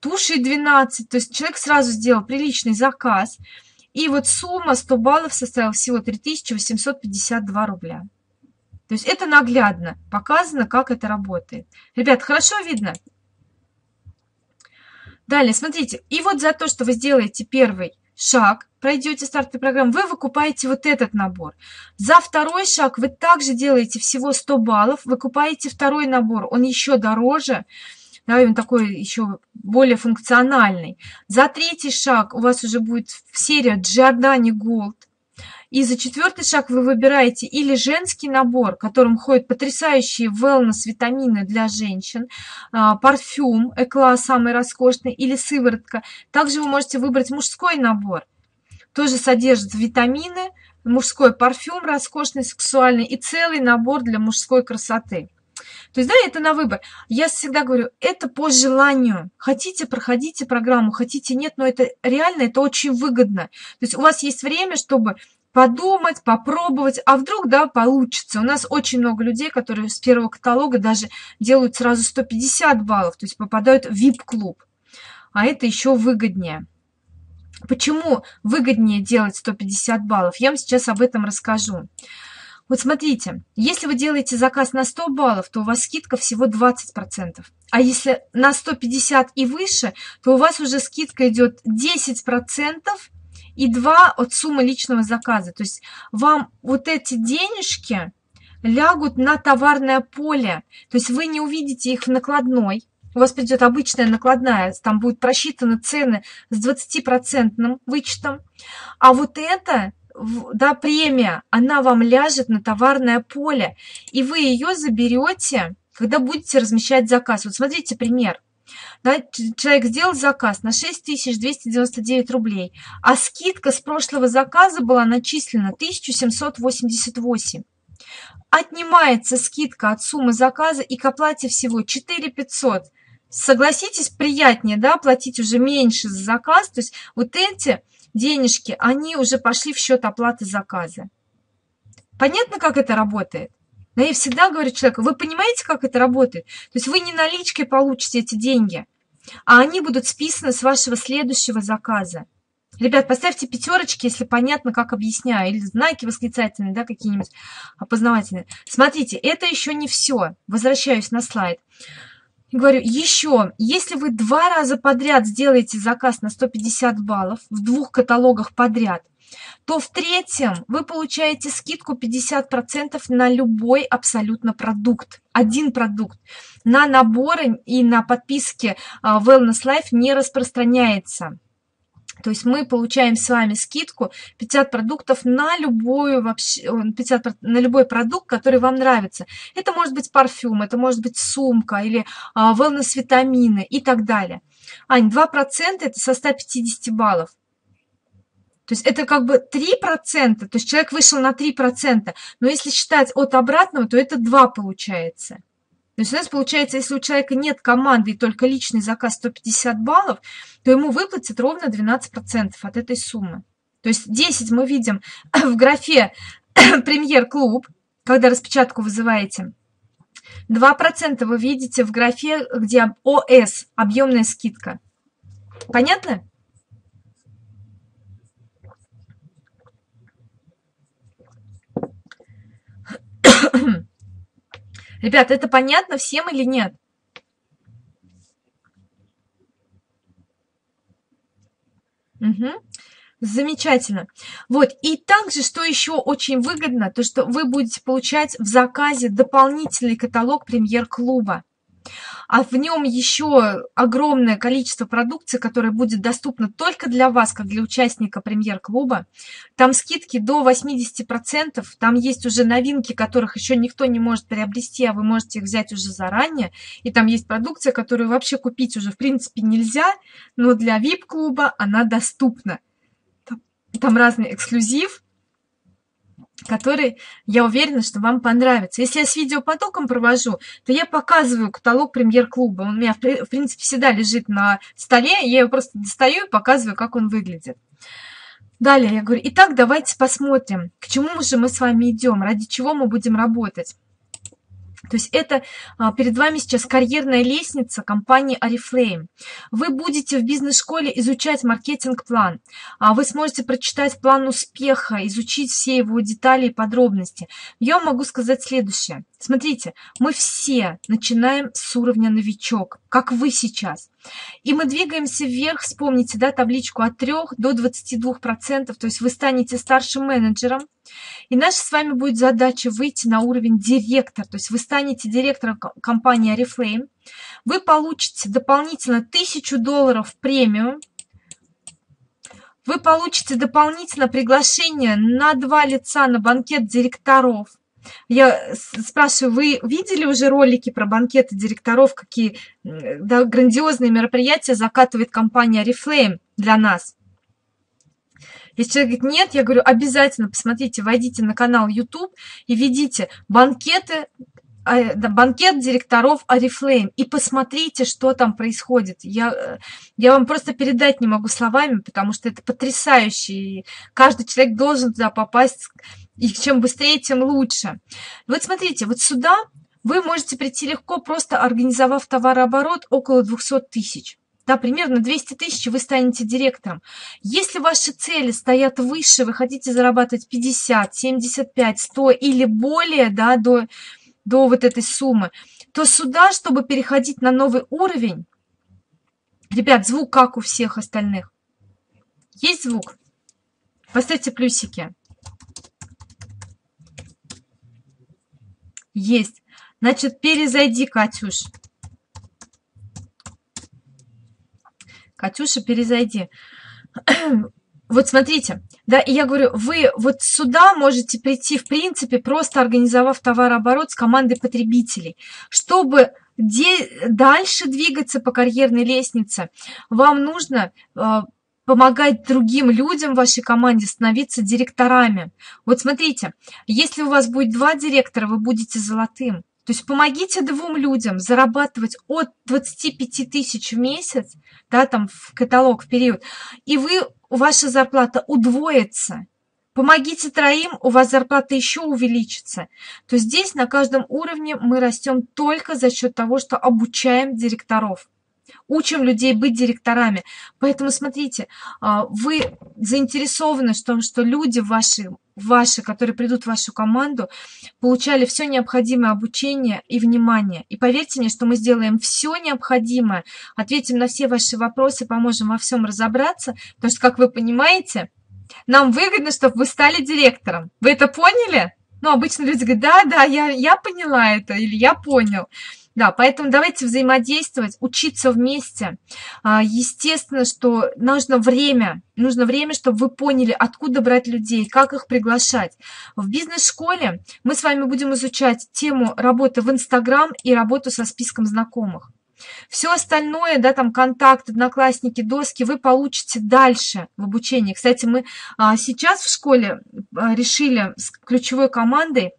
туши 12. То есть человек сразу сделал приличный заказ. И вот сумма 100 баллов составила всего 3852 рубля. То есть это наглядно показано, как это работает. Ребят, хорошо видно? Далее, смотрите, и вот за то, что вы сделаете первый шаг, пройдете стартовую программу, вы выкупаете вот этот набор. За второй шаг вы также делаете всего 100 баллов, выкупаете второй набор, он еще дороже, да, он такой еще более функциональный. За третий шаг у вас уже будет серия Giordani Gold. И за четвертый шаг вы выбираете или женский набор, в котором ходят потрясающие wellness-витамины для женщин, а, парфюм, Экла самый роскошный, или сыворотка. Также вы можете выбрать мужской набор. Тоже содержит витамины, мужской парфюм роскошный, сексуальный и целый набор для мужской красоты. То есть, да, это на выбор. Я всегда говорю, это по желанию. Хотите, проходите программу, хотите, нет, но это реально, это очень выгодно. То есть у вас есть время, чтобы подумать, попробовать, а вдруг, да, получится. У нас очень много людей, которые с первого каталога даже делают сразу 150 баллов, то есть попадают в VIP-клуб. А это еще выгоднее. Почему выгоднее делать 150 баллов? Я вам сейчас об этом расскажу. Вот смотрите, если вы делаете заказ на 100 баллов, то у вас скидка всего 20%. А если на 150 и выше, то у вас уже скидка идет 10% и 2 от суммы личного заказа. То есть вам вот эти денежки лягут на товарное поле. То есть вы не увидите их в накладной. У вас придет обычная накладная, там будут просчитаны цены с 20% вычетом. А вот это да, премия, она вам ляжет на товарное поле, и вы ее заберете, когда будете размещать заказ. Вот смотрите пример. Да, человек сделал заказ на 6299 рублей, а скидка с прошлого заказа была начислена 1788. Отнимается скидка от суммы заказа и к оплате всего 4500. Согласитесь, приятнее, да, платить уже меньше за заказ. То есть вот эти денежки, они уже пошли в счет оплаты заказа. Понятно, как это работает? Но я всегда говорю человеку, вы понимаете, как это работает? То есть вы не наличкой получите эти деньги, а они будут списаны с вашего следующего заказа. Ребят, поставьте пятерочки, если понятно, как объясняю, или знаки восклицательные, да, какие-нибудь опознавательные. Смотрите, это еще не все. Возвращаюсь на слайд. говорю, еще, если вы два раза подряд сделаете заказ на 150 баллов в двух каталогах подряд – то в третьем вы получаете скидку 50% на любой абсолютно продукт. Один продукт. На наборы и на подписки а, Wellness Life не распространяется. То есть мы получаем с вами скидку 50 продуктов на, любую, вообще, 50, на любой продукт, который вам нравится. Это может быть парфюм, это может быть сумка или а, wellness-витамины и так далее. Ань, 2% это со 150 баллов. То есть это как бы 3%, то есть человек вышел на 3%, но если считать от обратного, то это 2 получается. То есть у нас получается, если у человека нет команды и только личный заказ 150 баллов, то ему выплатят ровно 12% от этой суммы. То есть 10 мы видим в графе премьер-клуб, когда распечатку вызываете. 2% вы видите в графе, где ОС, объемная скидка. Понятно? Ребята, это понятно всем или нет? Угу. Замечательно. Вот, и также, что еще очень выгодно, то, что вы будете получать в заказе дополнительный каталог премьер-клуба а в нем еще огромное количество продукции, которая будет доступна только для вас, как для участника премьер-клуба. Там скидки до 80%, там есть уже новинки, которых еще никто не может приобрести, а вы можете их взять уже заранее. И там есть продукция, которую вообще купить уже в принципе нельзя, но для VIP-клуба она доступна. Там, разный эксклюзив, который, я уверена, что вам понравится. Если я с видеопотоком провожу, то я показываю каталог премьер-клуба. Он у меня, в принципе, всегда лежит на столе, я его просто достаю и показываю, как он выглядит. Далее я говорю, итак, давайте посмотрим, к чему же мы с вами идем, ради чего мы будем работать. То есть это а, перед вами сейчас карьерная лестница компании Oriflame. Вы будете в бизнес-школе изучать маркетинг-план. А вы сможете прочитать план успеха, изучить все его детали и подробности. Я могу сказать следующее. Смотрите, мы все начинаем с уровня новичок, как вы сейчас. И мы двигаемся вверх, вспомните, да, табличку от 3 до 22%, то есть вы станете старшим менеджером. И наша с вами будет задача выйти на уровень директор, то есть вы станете директором компании Oriflame. Вы получите дополнительно 1000 долларов премию, вы получите дополнительно приглашение на два лица на банкет директоров. Я спрашиваю, вы видели уже ролики про банкеты директоров, какие да, грандиозные мероприятия закатывает компания Reflame для нас? Если человек говорит, нет, я говорю, обязательно посмотрите, войдите на канал YouTube и видите банкеты, а, банкет директоров Арифлейм и посмотрите, что там происходит. Я, э, я вам просто передать не могу словами, потому что это потрясающе. И каждый человек должен туда попасть и чем быстрее, тем лучше. Вот смотрите, вот сюда вы можете прийти легко, просто организовав товарооборот около 200 тысяч. Да, примерно 200 тысяч вы станете директором. Если ваши цели стоят выше, вы хотите зарабатывать 50, 75, 100 или более, да, до, до вот этой суммы, то сюда, чтобы переходить на новый уровень, ребят, звук как у всех остальных. Есть звук? Поставьте плюсики. Есть. Значит, перезайди, Катюш. Катюша, перезайди. Вот смотрите, да, и я говорю, вы вот сюда можете прийти, в принципе, просто организовав товарооборот с командой потребителей, чтобы дальше двигаться по карьерной лестнице, вам нужно а, помогать другим людям в вашей команде становиться директорами. Вот смотрите, если у вас будет два директора, вы будете золотым. То есть помогите двум людям зарабатывать от 25 тысяч в месяц, да, там в каталог, в период, и вы, ваша зарплата удвоится. Помогите троим, у вас зарплата еще увеличится. То здесь на каждом уровне мы растем только за счет того, что обучаем директоров учим людей быть директорами. Поэтому смотрите, а, вы заинтересованы в том, что люди ваши, ваши, которые придут в вашу команду, получали все необходимое обучение и внимание. И поверьте мне, что мы сделаем все необходимое, ответим на все ваши вопросы, поможем во всем разобраться, потому что, как вы понимаете, нам выгодно, чтобы вы стали директором. Вы это поняли? Ну, обычно люди говорят, да, да, я, я поняла это, или я понял. Да, поэтому давайте взаимодействовать, учиться вместе. А, естественно, что нужно время, нужно время, чтобы вы поняли, откуда брать людей, как их приглашать. В бизнес-школе мы с вами будем изучать тему работы в Инстаграм и работу со списком знакомых. Все остальное, да, там контакт, одноклассники, доски вы получите дальше в обучении. Кстати, мы а, сейчас в школе а, решили с ключевой командой,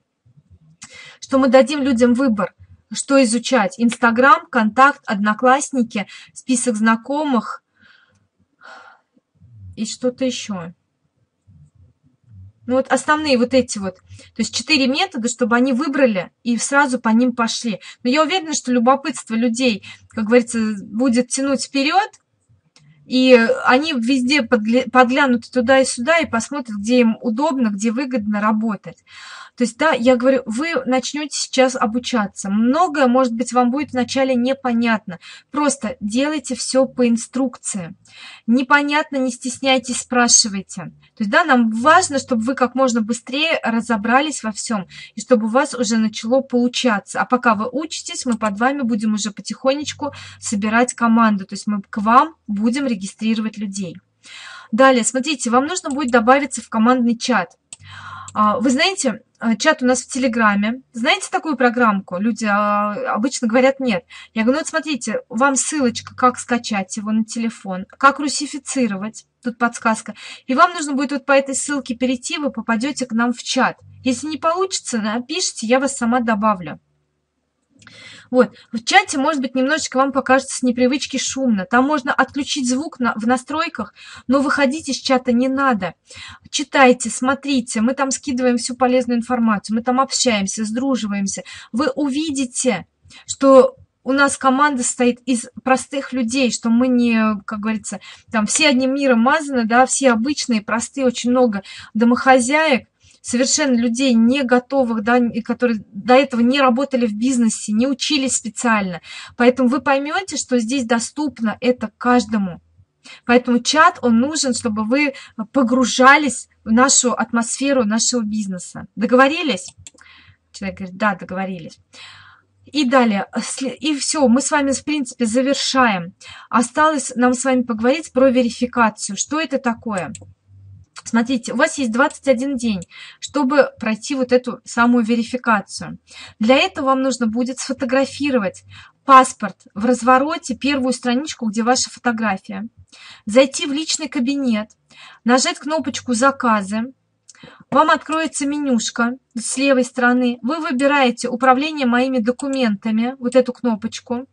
что мы дадим людям выбор что изучать? Инстаграм, контакт, одноклассники, список знакомых и что-то еще. Ну вот основные вот эти вот, то есть четыре метода, чтобы они выбрали и сразу по ним пошли. Но я уверена, что любопытство людей, как говорится, будет тянуть вперед, и они везде подглянут туда и сюда и посмотрят, где им удобно, где выгодно работать. То есть, да, я говорю, вы начнете сейчас обучаться. Многое, может быть, вам будет вначале непонятно. Просто делайте все по инструкции. Непонятно, не стесняйтесь, спрашивайте. То есть, да, нам важно, чтобы вы как можно быстрее разобрались во всем, и чтобы у вас уже начало получаться. А пока вы учитесь, мы под вами будем уже потихонечку собирать команду. То есть мы к вам будем регистрировать людей. Далее, смотрите, вам нужно будет добавиться в командный чат. А, вы знаете, чат у нас в Телеграме. Знаете такую программку? Люди а, обычно говорят нет. Я говорю, ну вот смотрите, вам ссылочка, как скачать его на телефон, как русифицировать, тут подсказка. И вам нужно будет вот по этой ссылке перейти, вы попадете к нам в чат. Если не получится, напишите, я вас сама добавлю. Вот, в чате, может быть, немножечко вам покажется с непривычки шумно. Там можно отключить звук на, в настройках, но выходить из чата не надо. Читайте, смотрите, мы там скидываем всю полезную информацию, мы там общаемся, сдруживаемся. Вы увидите, что у нас команда состоит из простых людей, что мы не, как говорится, там все одним миром мазаны, да, все обычные, простые, очень много домохозяек, совершенно людей не готовых, да, которые до этого не работали в бизнесе, не учились специально. Поэтому вы поймете, что здесь доступно это каждому. Поэтому чат, он нужен, чтобы вы погружались в нашу атмосферу нашего бизнеса. Договорились? Человек говорит, да, договорились. И далее, и все, мы с вами, в принципе, завершаем. Осталось нам с вами поговорить про верификацию. Что это такое? Смотрите, у вас есть 21 день, чтобы пройти вот эту самую верификацию. Для этого вам нужно будет сфотографировать паспорт в развороте, первую страничку, где ваша фотография. Зайти в личный кабинет, нажать кнопочку «Заказы», вам откроется менюшка с левой стороны. Вы выбираете «Управление моими документами», вот эту кнопочку.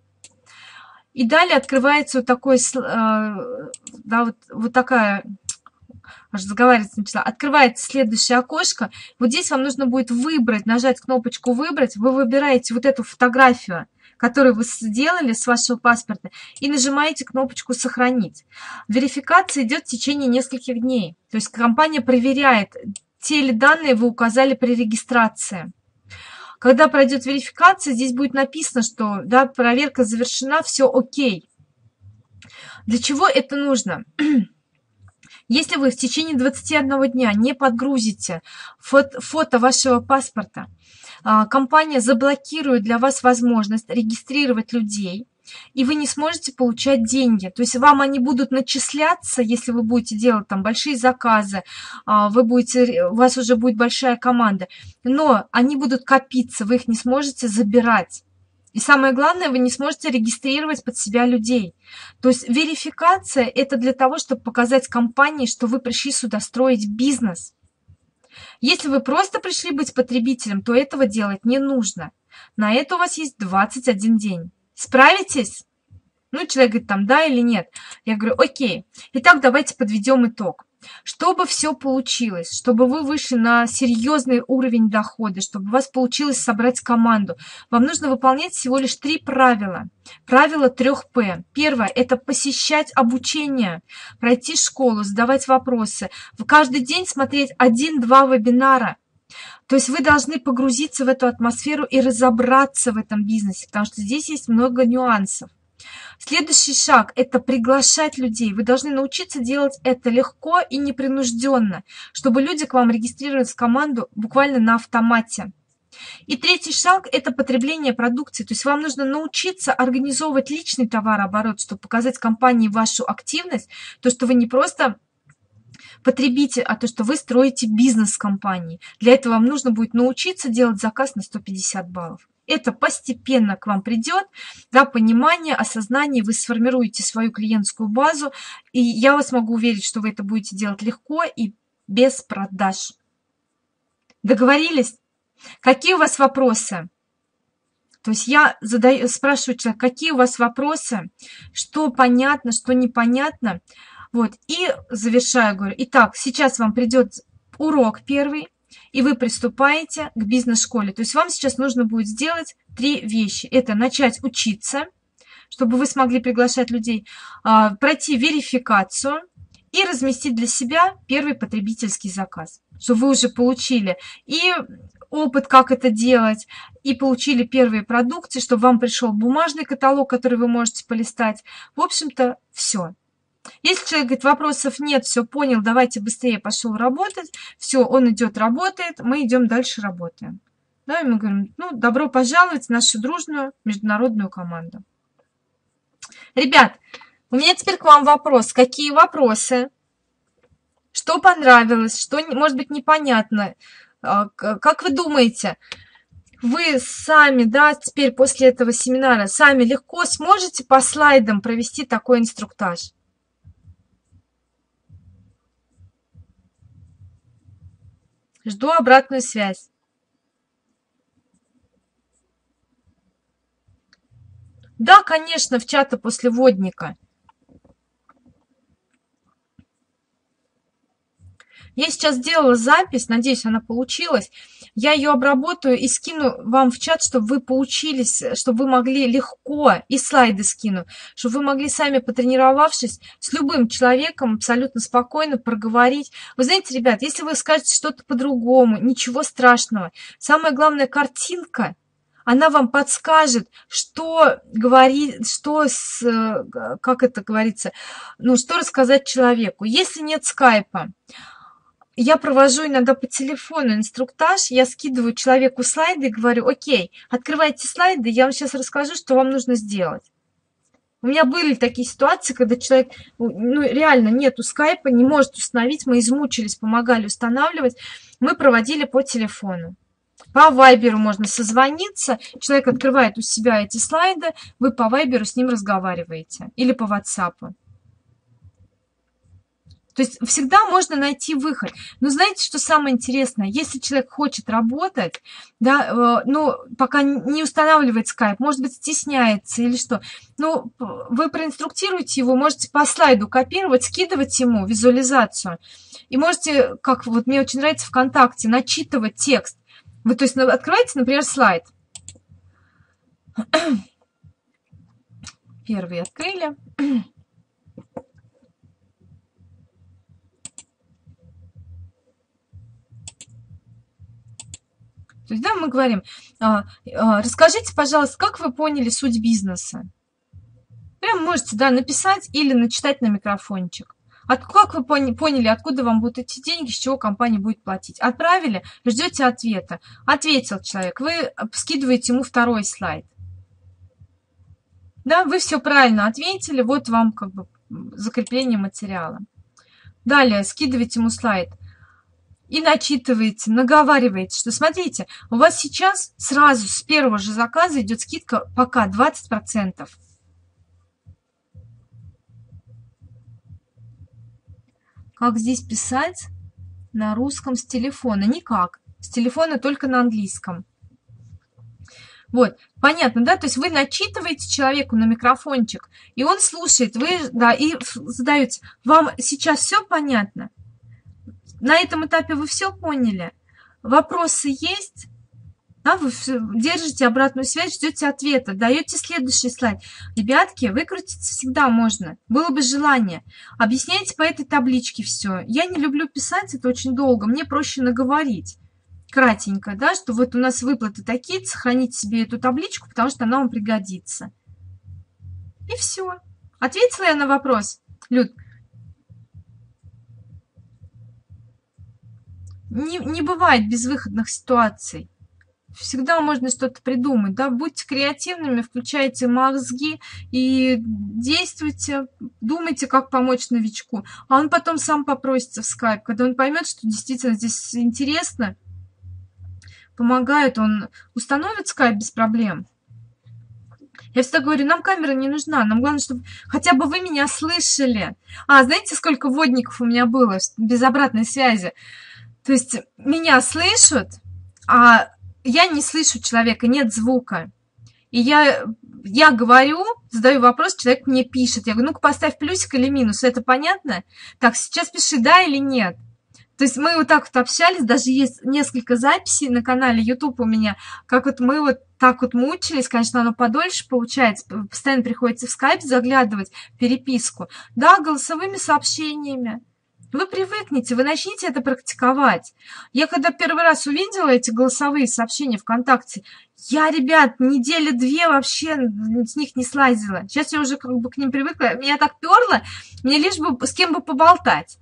И далее открывается вот такой, э, да, вот, вот такая аж заговариваться начала. Открывается следующее окошко. Вот здесь вам нужно будет выбрать, нажать кнопочку «Выбрать». Вы выбираете вот эту фотографию, которую вы сделали с вашего паспорта, и нажимаете кнопочку «Сохранить». Верификация идет в течение нескольких дней. То есть компания проверяет, те ли данные вы указали при регистрации. Когда пройдет верификация, здесь будет написано, что да, проверка завершена, все окей. Для чего это нужно? Если вы в течение 21 дня не подгрузите фото, вашего паспорта, а, компания заблокирует для вас возможность регистрировать людей, и вы не сможете получать деньги. То есть вам они будут начисляться, если вы будете делать там большие заказы, а, вы будете, у вас уже будет большая команда, но они будут копиться, вы их не сможете забирать. И самое главное, вы не сможете регистрировать под себя людей. То есть верификация – это для того, чтобы показать компании, что вы пришли сюда строить бизнес. Если вы просто пришли быть потребителем, то этого делать не нужно. На это у вас есть 21 день. Справитесь? Ну, человек говорит там да или нет. Я говорю, окей. Итак, давайте подведем итог. Чтобы все получилось, чтобы вы вышли на серьезный уровень дохода, чтобы у вас получилось собрать команду, вам нужно выполнять всего лишь три правила. Правило 3П. Первое – это посещать обучение, пройти школу, задавать вопросы. Каждый день смотреть один-два вебинара. То есть вы должны погрузиться в эту атмосферу и разобраться в этом бизнесе, потому что здесь есть много нюансов. Следующий шаг – это приглашать людей. Вы должны научиться делать это легко и непринужденно, чтобы люди к вам регистрировались в команду буквально на автомате. И третий шаг – это потребление продукции. То есть вам нужно научиться организовывать личный товарооборот, чтобы показать компании вашу активность, то, что вы не просто потребитель, а то, что вы строите бизнес с компанией. Для этого вам нужно будет научиться делать заказ на 150 баллов. Это постепенно к вам придет, да, понимание, осознание, вы сформируете свою клиентскую базу, и я вас могу уверить, что вы это будете делать легко и без продаж. Договорились? Какие у вас вопросы? То есть я задаю, спрашиваю человека, какие у вас вопросы, что понятно, что непонятно. Вот, и завершаю, говорю, итак, сейчас вам придет урок первый, и вы приступаете к бизнес-школе. То есть вам сейчас нужно будет сделать три вещи. Это начать учиться, чтобы вы смогли приглашать людей, а, пройти верификацию и разместить для себя первый потребительский заказ, чтобы вы уже получили и опыт, как это делать, и получили первые продукты, чтобы вам пришел бумажный каталог, который вы можете полистать. В общем-то, все. Если человек говорит, вопросов нет, все понял, давайте быстрее пошел работать, все, он идет, работает, мы идем дальше работаем. Да, и мы говорим, ну, добро пожаловать в нашу дружную международную команду. Ребят, у меня теперь к вам вопрос. Какие вопросы? Что понравилось? Что, может быть, непонятно? А, как вы думаете, вы сами, да, теперь после этого семинара, сами легко сможете по слайдам провести такой инструктаж? Жду обратную связь. Да, конечно, в чата после водника. Я сейчас сделала запись, надеюсь, она получилась. Я ее обработаю и скину вам в чат, чтобы вы поучились, чтобы вы могли легко, и слайды скину, чтобы вы могли сами, потренировавшись, с любым человеком абсолютно спокойно проговорить. Вы знаете, ребят, если вы скажете что-то по-другому, ничего страшного. Самая главная картинка – она вам подскажет, что говорит, что с, как это говорится, ну, что рассказать человеку. Если нет скайпа, я провожу иногда по телефону инструктаж, я скидываю человеку слайды и говорю, окей, открывайте слайды, я вам сейчас расскажу, что вам нужно сделать. У меня были такие ситуации, когда человек, ну, реально нету скайпа, не может установить, мы измучились, помогали устанавливать, мы проводили по телефону. По вайберу можно созвониться, человек открывает у себя эти слайды, вы по вайберу с ним разговариваете или по ватсапу. То есть всегда можно найти выход. Но знаете, что самое интересное? Если человек хочет работать, да, э, ну, пока не устанавливает скайп, может быть, стесняется или что, ну, вы проинструктируете его, можете по слайду копировать, скидывать ему визуализацию. И можете, как вот мне очень нравится ВКонтакте, начитывать текст. Вы, то есть, открываете, например, слайд. Первый открыли. То есть, да, мы говорим, а, а, расскажите, пожалуйста, как вы поняли суть бизнеса? Прям можете, да, написать или начитать на микрофончик. От, как вы поняли, откуда вам будут эти деньги, с чего компания будет платить? Отправили, ждете ответа. Ответил человек, вы скидываете ему второй слайд. Да, вы все правильно ответили, вот вам как бы закрепление материала. Далее скидываете ему слайд – и начитываете, наговариваете, что смотрите, у вас сейчас сразу с первого же заказа идет скидка пока 20%. Как здесь писать на русском с телефона? Никак. С телефона только на английском. Вот, понятно, да? То есть вы начитываете человеку на микрофончик, и он слушает, вы, да, и задаете, вам сейчас все понятно? На этом этапе вы все поняли? Вопросы есть? Да, вы держите обратную связь, ждете ответа, даете следующий слайд. Ребятки, выкрутиться всегда можно. Было бы желание. Объясняйте по этой табличке все. Я не люблю писать, это очень долго. Мне проще наговорить кратенько, да, что вот у нас выплаты такие, сохраните себе эту табличку, потому что она вам пригодится. И все. Ответила я на вопрос? Люд, не, не бывает безвыходных ситуаций. Всегда можно что-то придумать, да, будьте креативными, включайте мозги и действуйте, думайте, как помочь новичку. А он потом сам попросится в скайп, когда он поймет, что действительно здесь интересно, помогает, он установит скайп без проблем. Я всегда говорю, нам камера не нужна, нам главное, чтобы хотя бы вы меня слышали. А, знаете, сколько водников у меня было без обратной связи? То есть меня слышат, а я не слышу человека, нет звука. И я, я говорю, задаю вопрос, человек мне пишет. Я говорю, ну-ка поставь плюсик или минус, это понятно? Так, сейчас пиши да или нет. То есть мы вот так вот общались, даже есть несколько записей на канале YouTube у меня, как вот мы вот так вот мучились, конечно, оно подольше получается, постоянно приходится в скайп заглядывать, переписку, да, голосовыми сообщениями. Вы привыкнете, вы начните это практиковать. Я когда первый раз увидела эти голосовые сообщения ВКонтакте, я, ребят, недели две вообще с них не слазила. Сейчас я уже как бы к ним привыкла. Меня так перло, мне лишь бы с кем бы поболтать.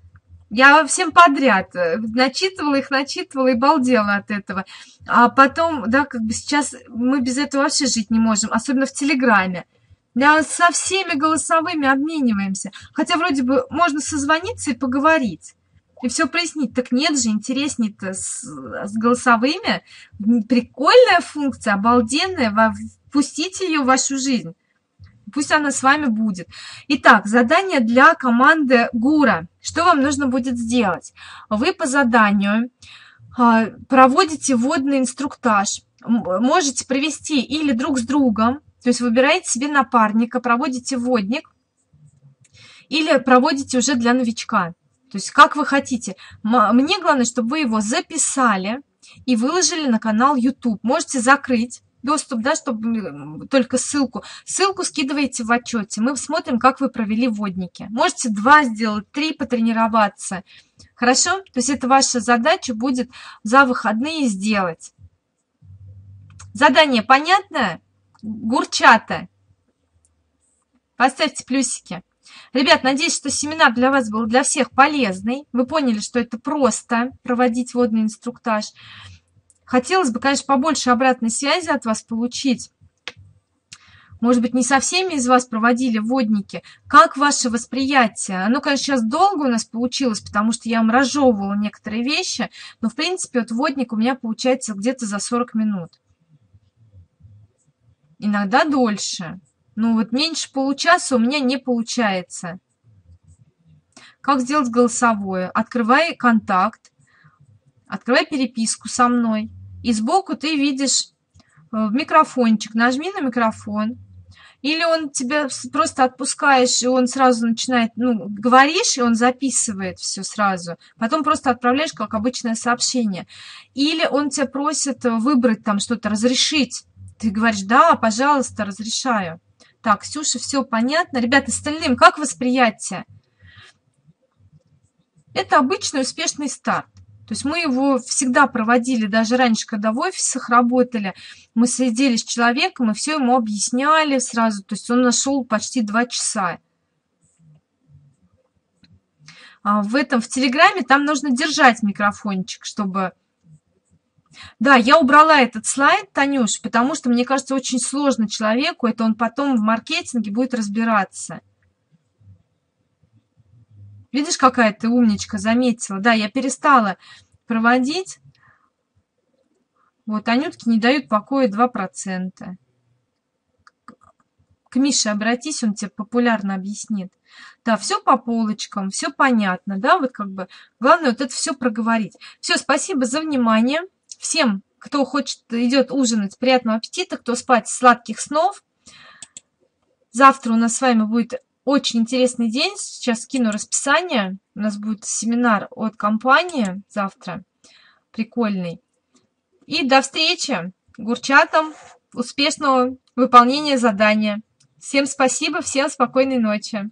Я всем подряд э, начитывала их, начитывала и балдела от этого. А потом, да, как бы сейчас мы без этого вообще жить не можем, особенно в Телеграме. Да, со всеми голосовыми обмениваемся. Хотя вроде бы можно созвониться и поговорить. И все прояснить. Так нет же, интереснее-то с, с голосовыми. Прикольная функция, обалденная. Впустите ее в вашу жизнь. Пусть она с вами будет. Итак, задание для команды ГУРа. Что вам нужно будет сделать? Вы по заданию а, проводите водный инструктаж. Можете провести или друг с другом, то есть выбираете себе напарника, проводите водник или проводите уже для новичка. То есть как вы хотите. Мне главное, чтобы вы его записали и выложили на канал YouTube. Можете закрыть доступ, да, чтобы только ссылку. Ссылку скидываете в отчете. Мы смотрим, как вы провели водники. Можете два сделать, три потренироваться. Хорошо? То есть это ваша задача будет за выходные сделать. Задание понятное? Гурчата. Поставьте плюсики. Ребят, надеюсь, что семинар для вас был для всех полезный. Вы поняли, что это просто проводить водный инструктаж. Хотелось бы, конечно, побольше обратной связи от вас получить. Может быть, не со всеми из вас проводили водники. Как ваше восприятие? Оно, конечно, сейчас долго у нас получилось, потому что я вам разжевывала некоторые вещи, но, в принципе, вот водник у меня получается где-то за 40 минут. Иногда дольше. Ну вот меньше получаса у меня не получается. Как сделать голосовое? Открывай контакт, открывай переписку со мной. И сбоку ты видишь э, микрофончик. Нажми на микрофон. Или он тебя просто отпускаешь, и он сразу начинает, ну, говоришь, и он записывает все сразу. Потом просто отправляешь, как обычное сообщение. Или он тебя просит выбрать там что-то, разрешить. Ты говоришь, да, пожалуйста, разрешаю. Так, Ксюша, все понятно. Ребята, остальным как восприятие? Это обычный успешный старт. То есть мы его всегда проводили, даже раньше, когда в офисах работали, мы сидели с человеком и все ему объясняли сразу. То есть он нашел почти два часа. А в этом, в Телеграме, там нужно держать микрофончик, чтобы да, я убрала этот слайд, Танюш, потому что, мне кажется, очень сложно человеку, это он потом в маркетинге будет разбираться. Видишь, какая ты умничка, заметила. Да, я перестала проводить. Вот, Анютки не дают покоя 2%. К Мише обратись, он тебе популярно объяснит. Да, все по полочкам, все понятно, да, вот как бы, главное вот это все проговорить. Все, спасибо за внимание. Всем, кто хочет, идет ужинать, приятного аппетита, кто спать, сладких снов. Завтра у нас с вами будет очень интересный день. Сейчас скину расписание. У нас будет семинар от компании завтра. Прикольный. И до встречи. Гурчатам. Успешного выполнения задания. Всем спасибо, всем спокойной ночи.